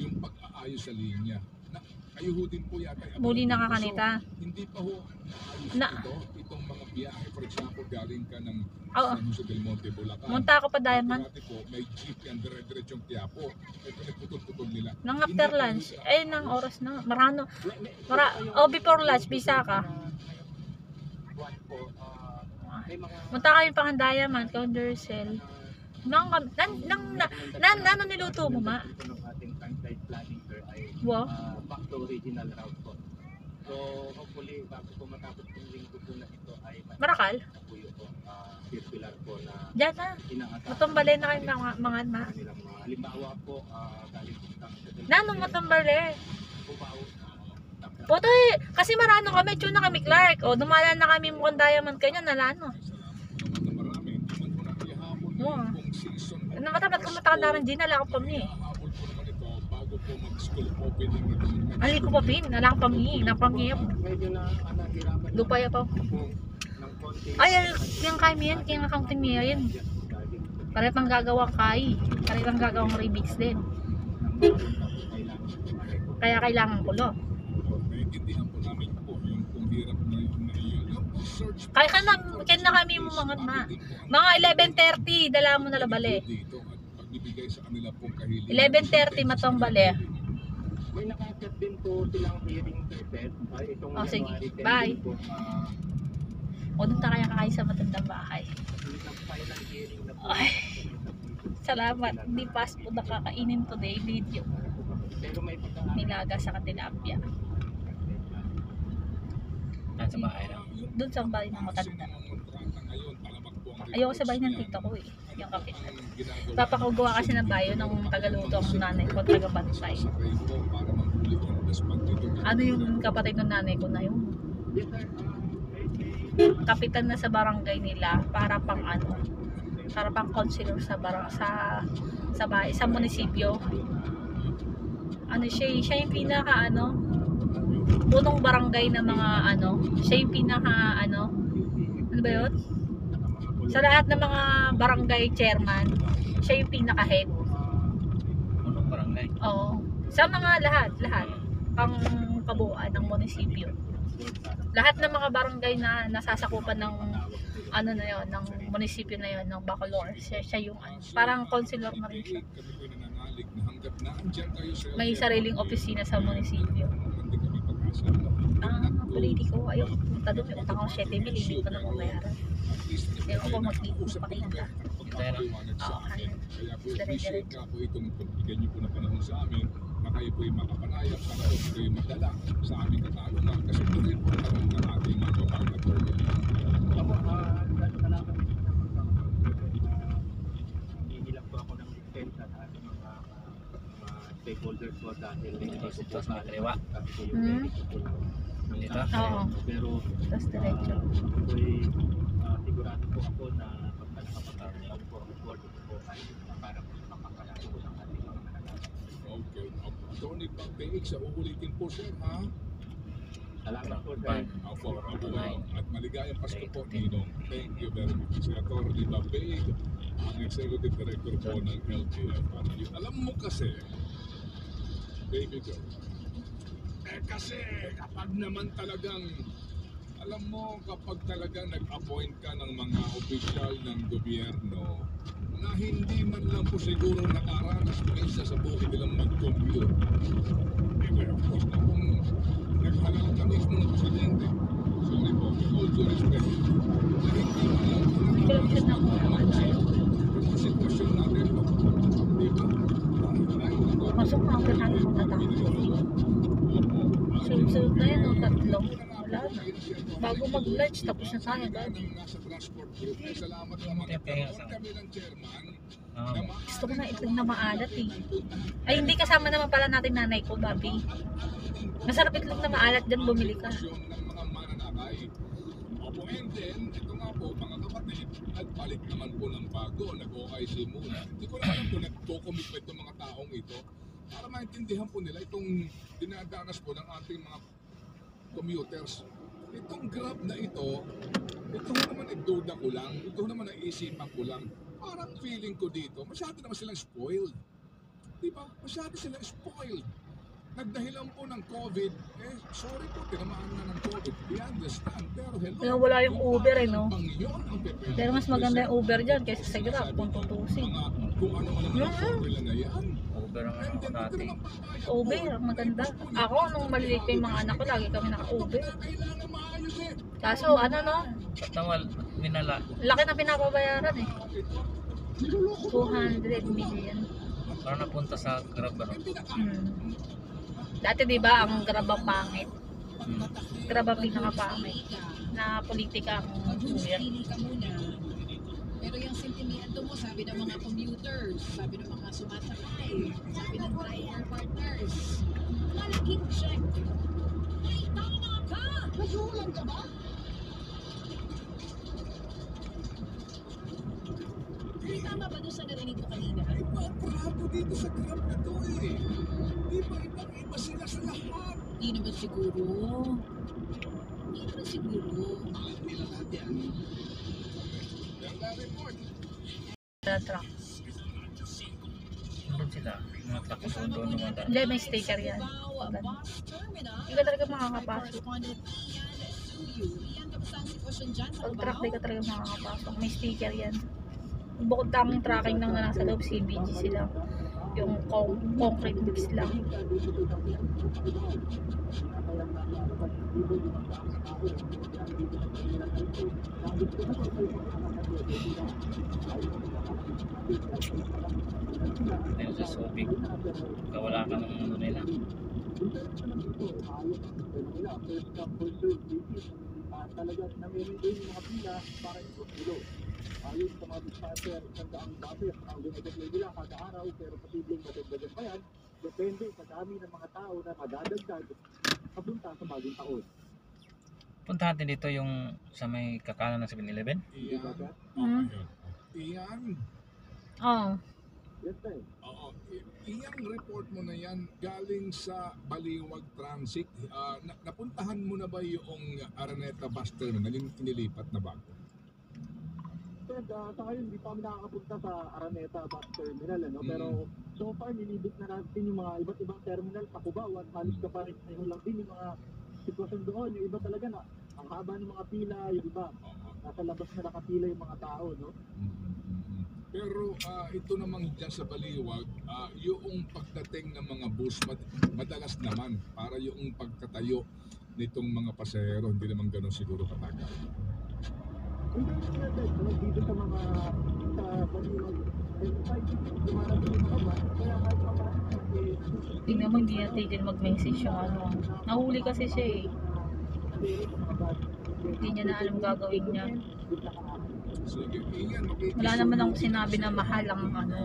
Yung pag-aayos sa linya. Na, kayo ho din po yata. Muli nakakanita. So, hindi pa ho naayos Na- ito. Itong mga biyahe, for example, galing ka ng Oo. San Jose del Monte, Bulacan. Munta ako pa diamond. Dati po, may jeep yan, dire-diretsong Quiapo. Ito, nagputol-putol nila. Nang after lunch, eh, nang oras na, marano. Mara, oh, before lunch, bisa ka. buwan po ah mga Munta kami pang diamond, counter cell. Nang, nang, nang, na, nan, ano niluto mo, ma? Ito ng ating time planning sir ay Wow. ah, back to original route po. So hopefully bago po matapos yung linggo po na ito ay Marakal? po yung ah, circular po na Diyan na. Matumbali na kayo mga, mga mga halimbawa po ah, galing po sa Nanong matumbali? Cubao na Puto eh, kasi marano kami, tune na kami Clark. O, dumala na kami mukhang diamond kanya, nalano. season. Ano matapat kung matakaran din, nala ko pa mi. Hahabol po naman ito bago po mag-school opening nito. Ali ko pa pin, nala ko pa mi, na pa mi. medyo na ah, nahirapan Lupaya pa. Ay, yung kay mi yan, kaya accounting mi yan. galing Karet ang gagawang kay. Karet ang gagawang remix din. Kaya kailangan ko lo. Naiintindihan po namin po yung kung hirap na yun na yun. Yung search Kaya ka na, kaya na kami mo mga ma. Mga 11.30, dala mo na labali. dito at pagbibigay sa kanila pong kahilingan. 11.30 matong bali. May nakakat din po silang hearing. Ah, itong Oh, sige. January 10 Bye. O, doon ta kaya kakain sa matandang bahay. Ay, salamat. Hindi fast food na kakainin today video. Pero may pagka Nilaga sa katilapia. Nasa bahay lang. Doon sa bahay ng matanda. Ayoko sa bahay ng tita ko eh. Yung kapit. Papakagawa kasi ng bayo ng tagaluto ang nanay ko, tagabantay. sa despot dito. Ano yung kapatid ng nanay ko na yung kapitan na sa barangay nila para pang ano para pang counselor sa barang sa sa bahay, sa munisipyo. Ano siya, eh, siya yung pinaka ano, punong barangay ng mga ano, siya yung pinaka ano, ano ba yun? Sa lahat ng mga barangay chairman, siya yung pinaka head. Unong barangay. Oo. Sa mga lahat, lahat. Pang kabuuan ng munisipyo. Lahat ng mga barangay na nasasakupan ng ano na yon ng munisipyo na yon ng Bacolor. Siya, siya yung ano, parang councilor na rin siya. Na May sariling opisina sa munisipyo. Hindi kami pag-asa. Ah, politiko. Ayoko punta doon. May utang ako 7 mil. Hindi ko na mabayaran. Least Ayoko pa mag-ikot usap pa na kami. kita. Pagpapaliwanag sa Oo, akin. ano. Kaya po appreciate nga po itong pagbigay niyo po na panahon sa amin na kayo po'y makapanayam para po kayo madala sa aming katanungan kasi ito rin po ang tanong ng ating mga. Ako, ah, salamat din sa Hihilap po ako ng lisensya sa ating mga mga stakeholders po dahil hindi ko may kaliwa. kasi yung Hmm. ng? Oo. Pero Tapos diretso. ako'y ah, sigurado po ako na pagka nakapagkakaroon po ang board po ay para po sa makakalala po ng ating mga. Okay. Attorney Pagdaig sa uulitin po sir ha? Salamat po sir. Ako, ako, at maligayang Pasko po, Ninong. Thank you very much. Si Atty. Babig, ang Executive Director po ng LTFRU. Alam mo kasi, baby girl, eh kasi kapag naman talagang, alam mo, kapag talagang nag-appoint ka ng mga opisyal ng gobyerno, na hindi man lang po siguro nakaranas minsan sa buhay nilang mag-compute. Eh, well, of course, na kung naghalal ka mismo ng presidente, sorry po, with all due respect, na hindi man lang po Corruption na po naman tayo. Yung sitwasyon natin, di ba? Ay, ay, Pasok na ang natin matatapos. Sunod-sunod na yan, oh, tatlo. Wala na. Bago mag-lunch, tapos na tayo. Naman chairman Oo. na Gusto ko na itlog na maalat eh. Ay, hindi kasama naman pala natin nanay ko, Bobby. Masarap itlog na maalat dyan, bumili ka. Opo, and then, ito nga po, mga kapatid, nagbalik naman po ng bago, nag-OIC muna. Hindi ko na alam kung nagko-commit pa itong mga taong ito para maintindihan po nila itong dinadanas po ng ating mga commuters. Itong grab na ito, ito naman nagduda ko lang, ito naman naisipan ko lang. Parang feeling ko dito, masyado naman silang spoiled. Di ba? Masyado silang spoiled. Nagdahilan po ng COVID, eh, sorry po, tinamaan na ng COVID. We understand, pero hello. Kaya wala yung Uber eh, no? Yun ang. Pero mas maganda yung Uber dyan kaysa sa Grab kung tutusin. Mga, kung ano man ang Mhm. formula na yan. Uber ang ano ko dati. Uber, maganda. Ako, nung maliliit pa yung mga anak ko, lagi kami eh. Kaso, ano no, nawal, minala? laki na pinapabayaran eh. 200 million. Parang napunta sa Grab ano? Hmm. Dati di ba ang Grab ang pangit? Hmm. Grab ang pinakapangit na politika ang Mag-Bruce, Yung sentimiento mo, sabi ng mga commuters, sabi ng mga sumasakay, sabi ng driver partners, malaking check. Ay, tama ka! Nasulang ka ba? Ay, tama ba doon sa narinig ko kanina? Bravo dito sa grab na to eh. Di ba ibang iba sila sa lahat? Di naman siguro. Di naman siguro. Alam nila lahat yan. Na report. Sa truck. Doon. Hindi, may sticker yan. Hindi ka talaga makakapasok. Pag truck, di ka talaga makakapasok. May sticker yan. Bukod tanging tracking lang na nasa loob, CBG sila. Yung con- concrete mix lang. Ayun sa Subic. Kawala ka ng ano nila. Talagang nami-maintain yung mga pila para ito gulo. Ayon sa mga dispatcher, isang daang buses ang dinadagdag nila kada araw pero posibleng madagdagan pa yan depende sa dami ng mga tao na madadagdag papunta sa bagong taon. Puntahan din dito yung sa may kakanan ng 7-Eleven. Iyan. Hmm? Iyan. Oo. Yes, sir. Oo. Iyang report mo na yan galing sa Baliwag Transit. Ah, na- napuntahan mo na ba yung Araneta Bus Terminal, yung inilipat na bago? Sir, uh, sa ngayon, hindi pa kami nakakapunta sa Araneta Bus Terminal, ano? Mm. Pero so far, nilibot na natin yung mga iba't ibang terminal sa Cubao at halos ka pa rin ngayon lang din yung mga sitwasyon doon. Yung iba talaga na, ang haba ng mga pila, yung iba, nasa labas na nakapila yung mga tao, no? Mm-mm. Pero ah, ito namang dyan sa Baliwag, ah, yung pagdating ng mga bus, mad- madalas naman para yung pagkatayo nitong mga pasahero, hindi naman ganun siguro katagal. Hindi no, dito sa mga sa Baliwag, paano, eh, Tingnan mo, hindi natin din mag-message yung ano. Nahuli kasi siya eh. Hindi niya na alam gagawin niya. Wala naman akong sinabi na mahal ang ano.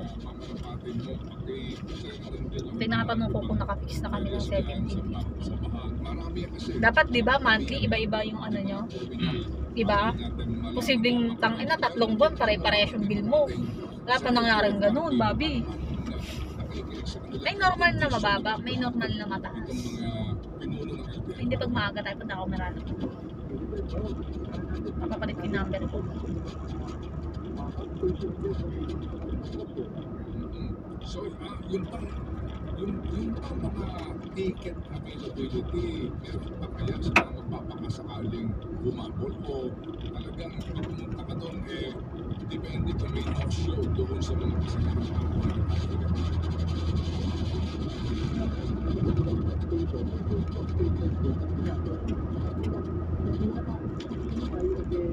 Tinatanong ko kung nakafix na kami ng 17. Samahan. Marami yan kasi. Dapat 'di ba monthly iba-iba yung ano nyo? Diba? Posibleng tang ina tatlong buwan pare-parehas yung bill mo. Wala pa nangyaring ganun, Bobby. May normal na mababa, may normal na mataas. Hindi pag maaga tayo punta ako marami. Papapalit ko yung number ko. So, ah, yung pang yung, yung pang mga ticket availability, meron pa kaya sa mga magpapakasakaling bumabol o talagang pag ka doon, eh, depende kung may no-show doon sa mga pasahero. Maganda ng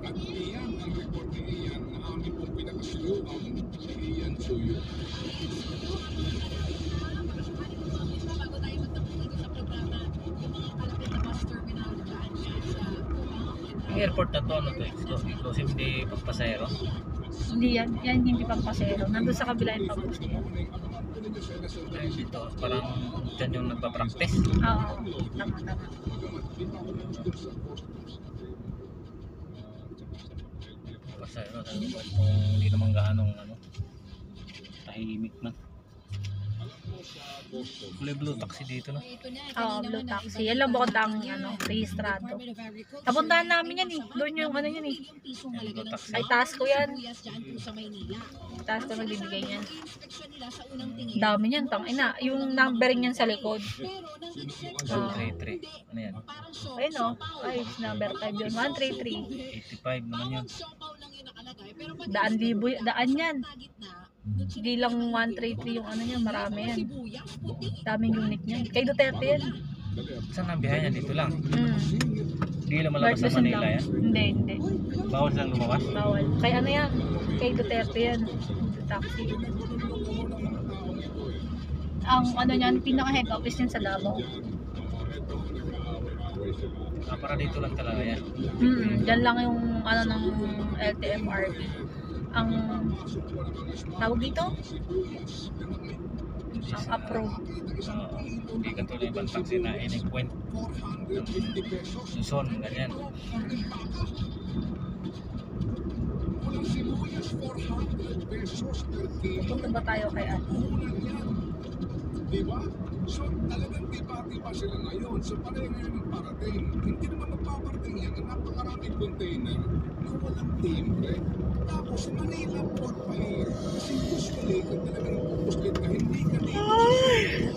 Iyan, at iyan ang report ni Ian na amin pong Suyo. Dito sa Cubao. Yung airport na to, ano to, exclusive, exclusive hindi pagpasahero. Hindi yan, yan hindi pang pasero. Nandun sa kabila yung pang pasero. Ay, dito, parang dyan yung nagpa-practice. Oo, tama, tama. Talaga ba? Kung hindi naman gaanong ano, tahimik na. Kulay blue taxi dito na, Oo, kanina blue taxi. Yan lang bukod ang yan. ano, rehistrado. Napuntahan namin yan eh. Doon yung ano yan eh. Ay, taas ko yan. Taas ko nagbibigay tingin. Dami niyan, tang ina. Yung numbering niyan sa likod. Ah. 133. Ano yan? Ayun o. Ay, number 5 yun. 133. 85 naman yun. Daan libo, daan yan. Sa Hindi lang 133 yung ano niya, marami yan. Daming unit niyan. Kay Duterte yan. Saan ang biyahe niya? Dito lang. Hindi lang malabas ng Manila lang. yan. Hindi, hindi. Bawal silang lumabas. Bawal. Kay ano yan? Kay Duterte yan. Taxi. Ang ano niyan, pinaka-head office niyan sa Davao. Ah, para dito lang talaga yan. Mm, dyan lang yung ano ng LTFRB. Ang tawag dito? Ang approve. Hindi katulad yung ibang taxi na any point. Suson, ganyan. Walang sibuyas, 400 pesos per kilo. Punta ba tayo kay Ate? Di ba? So talagang tiba-tiba sila ngayon. So pareho ngayon ang parating. Hindi naman magpaparating yan. Ang napakaraming container na walang timbre. Tapos sa Manila Port pa eh. Kasi usually, kung talagang pupuslit ka, hindi ka dito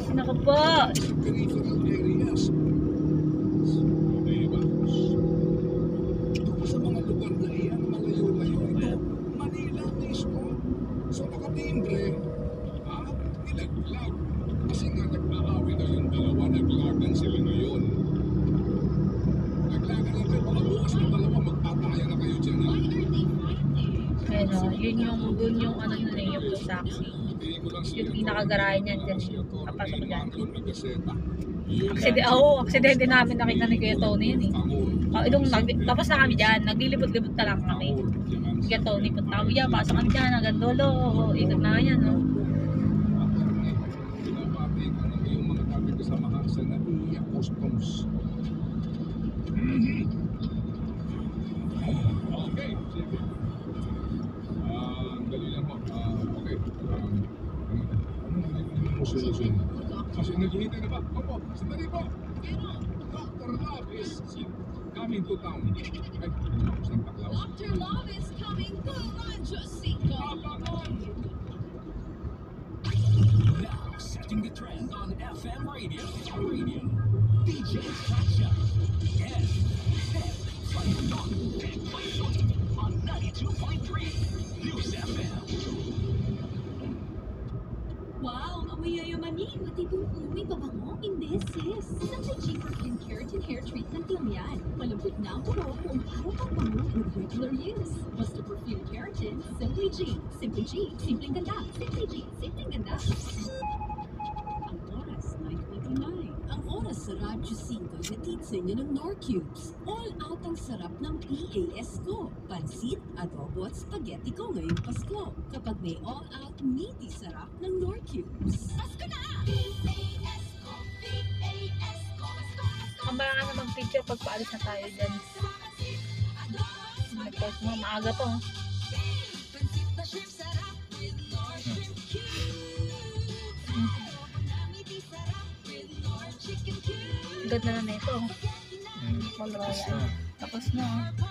sa Naka po! peripheral areas. Yung pinakagarahe niyan dyan, papasok Ray dyan. Manlon Agaseta. Akside, oo, aksidente namin nakita ni Kuya Tony yun eh. Oh, itong, tapos na kami dyan, naglilibot-libot na lang kami. Kuya Tony, punta kami dyan, pasok kami dyan, hanggang dulo, ikot na yan, no? Binabati ko ano ano mo solusyon? Kasi naghihintay na ba? Opo, sandali po. Dr. Love is coming to town. Dr. Love is coming to Radyo 5. Now, setting the trend on FM radio. Radio. DJ Sacha. And on 92.3 News FM. Wow, amoy yayamanin. Matibong uwi pabango. Hindi, sis. Simply G Perfume Keratin Hair Treatment lang yan. Malambot na ang buhok kung para pagbango with regular use. Basta Perfume Keratin, Simply G. Simply G, simpleng ganda. Simply G, simpleng ganda. Ang oras, 9.29. Ang oras sa Radyo 5 hatid sa inyo ng Norcubes. All out ang sarap ng PAS ko. Pansit, adobo at spaghetti ko ngayong Pasko. Kapag may all out meaty sarap ng Norcubes. Pasko na! PAS ko, PAS ko, Pasko, Pasko. Kambayan ka na mag-picture pag paalis na tayo dyan. Nag-post mo, maaga pa oh. Ganda na na ito. Hmm. Wala Tapos na. Oh.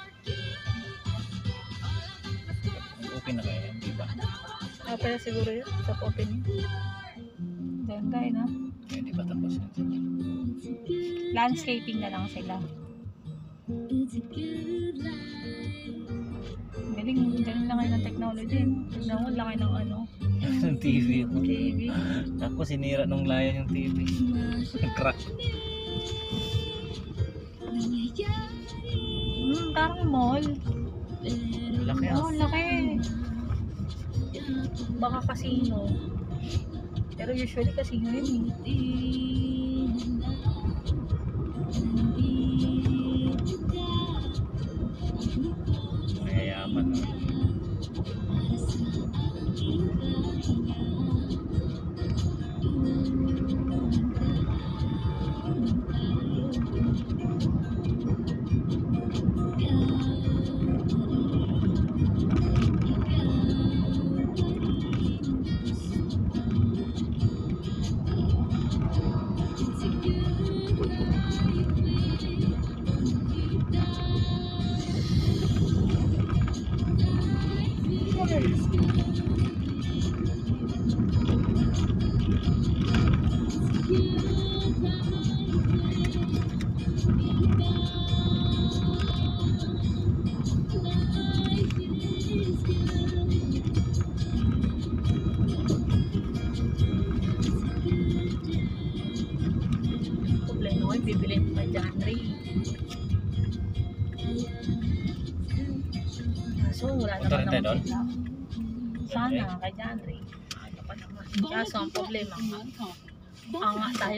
Okay na kaya yan, di ba? Ah, pala siguro yun. Sa opening. Ganda eh, no? Eh, di ba tapos na? Landscaping na lang sila. Galing, galing lang kayo ng technology. Tignan mo, laki ng ano, Yung TV. TV. Tapos sinira nung layan yung TV. Crack. Hmm, parang mall. Laki ah. oh, laki. Baka casino. Pero usually casino yun eh. Mayayaman. no?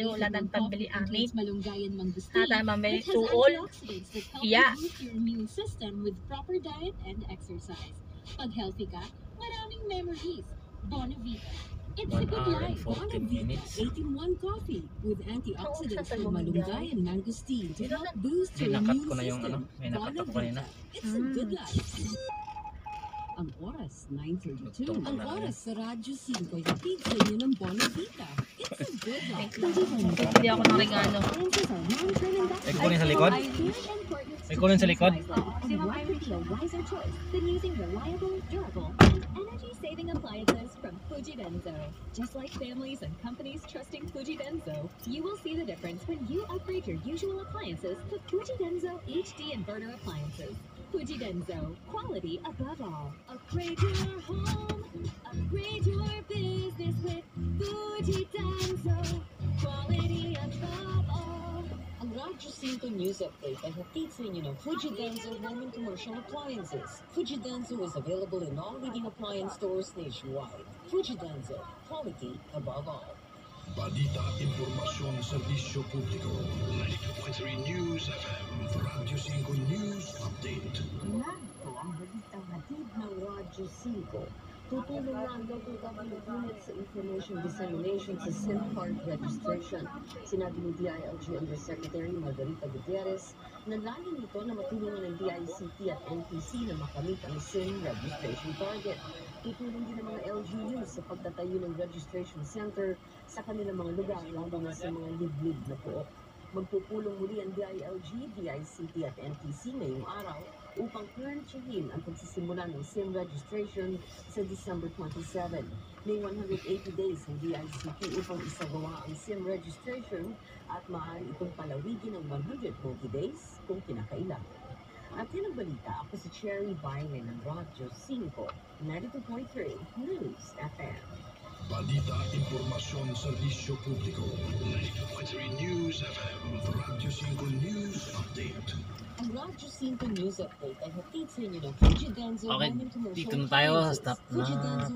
Tayo, wala nang pambili mangustin. Na tayo mamili It has tuol. antioxidants that help Yeah. boost your immune system with proper diet and exercise. Pag healthy ka, maraming memories. Bonavita. It's One a good and life. 14 Bonavita minutes. 18-1 coffee with antioxidants from malunggay and mangosteen to help boost your immune system. ano. Bonavita. It's a good life. Ang oras, 9.32. Ang na lang oras sa Radyo 5 ay hatid sa inyo ng Bonavita. It's a good life. Hindi ako ng regalo. May kunin sa likod? May kunin sa likod? See what I would a wiser choice than using reliable, durable, and energy-saving appliances from Fuji Denso. Just like families and companies trusting Fuji Denso, you will see the difference when you upgrade your usual appliances to Fuji Denso HD inverter appliances. Fuji Denso, quality above all. Upgrade your home, upgrade your business with Fuji Denso, quality above all. Ang Radyo 5 News Update ay hatid inyo ng Fuji Denso Home and Commercial Appliances. Fuji Denso is available in all leading appliance stores nationwide. Fuji Denso, quality above all. Balita, impormasyon, serbisyo publiko. 92.3 News FM. Radyo 5 News Update. Narito ang balitang hatid ng Radyo 5. Tutulong na ang local units sa information dissemination sa SIM card registration. Sinabi ni DILG Undersecretary Margarita Gutierrez na layong nito na matulungan ng DICT at NTC na makamit ang SIM registration target. Tutulong din ang mga LGUs sa pagtatayo ng registration center sa kanilang mga lugar, lalo na sa mga liblib na pook. Magpupulong muli ang DILG, DICT at NTC ngayong araw upang plantsahin ang pagsisimula ng SIM registration sa December 27. May 180 days ang DICT upang isagawa ang SIM registration at maaari itong palawigin ng 120 days kung kinakailangan. At yan ang balita. Ako si Cherry Baile ng Radyo 5, 92.3 News FM. Balita, impormasyon, serbisyo publiko. 92.3 News FM. Radyo 5 News Update. Ang Radyo 5 News Update ay hatid sa inyo ng Fuji Denso Okay, dito na tayo stop na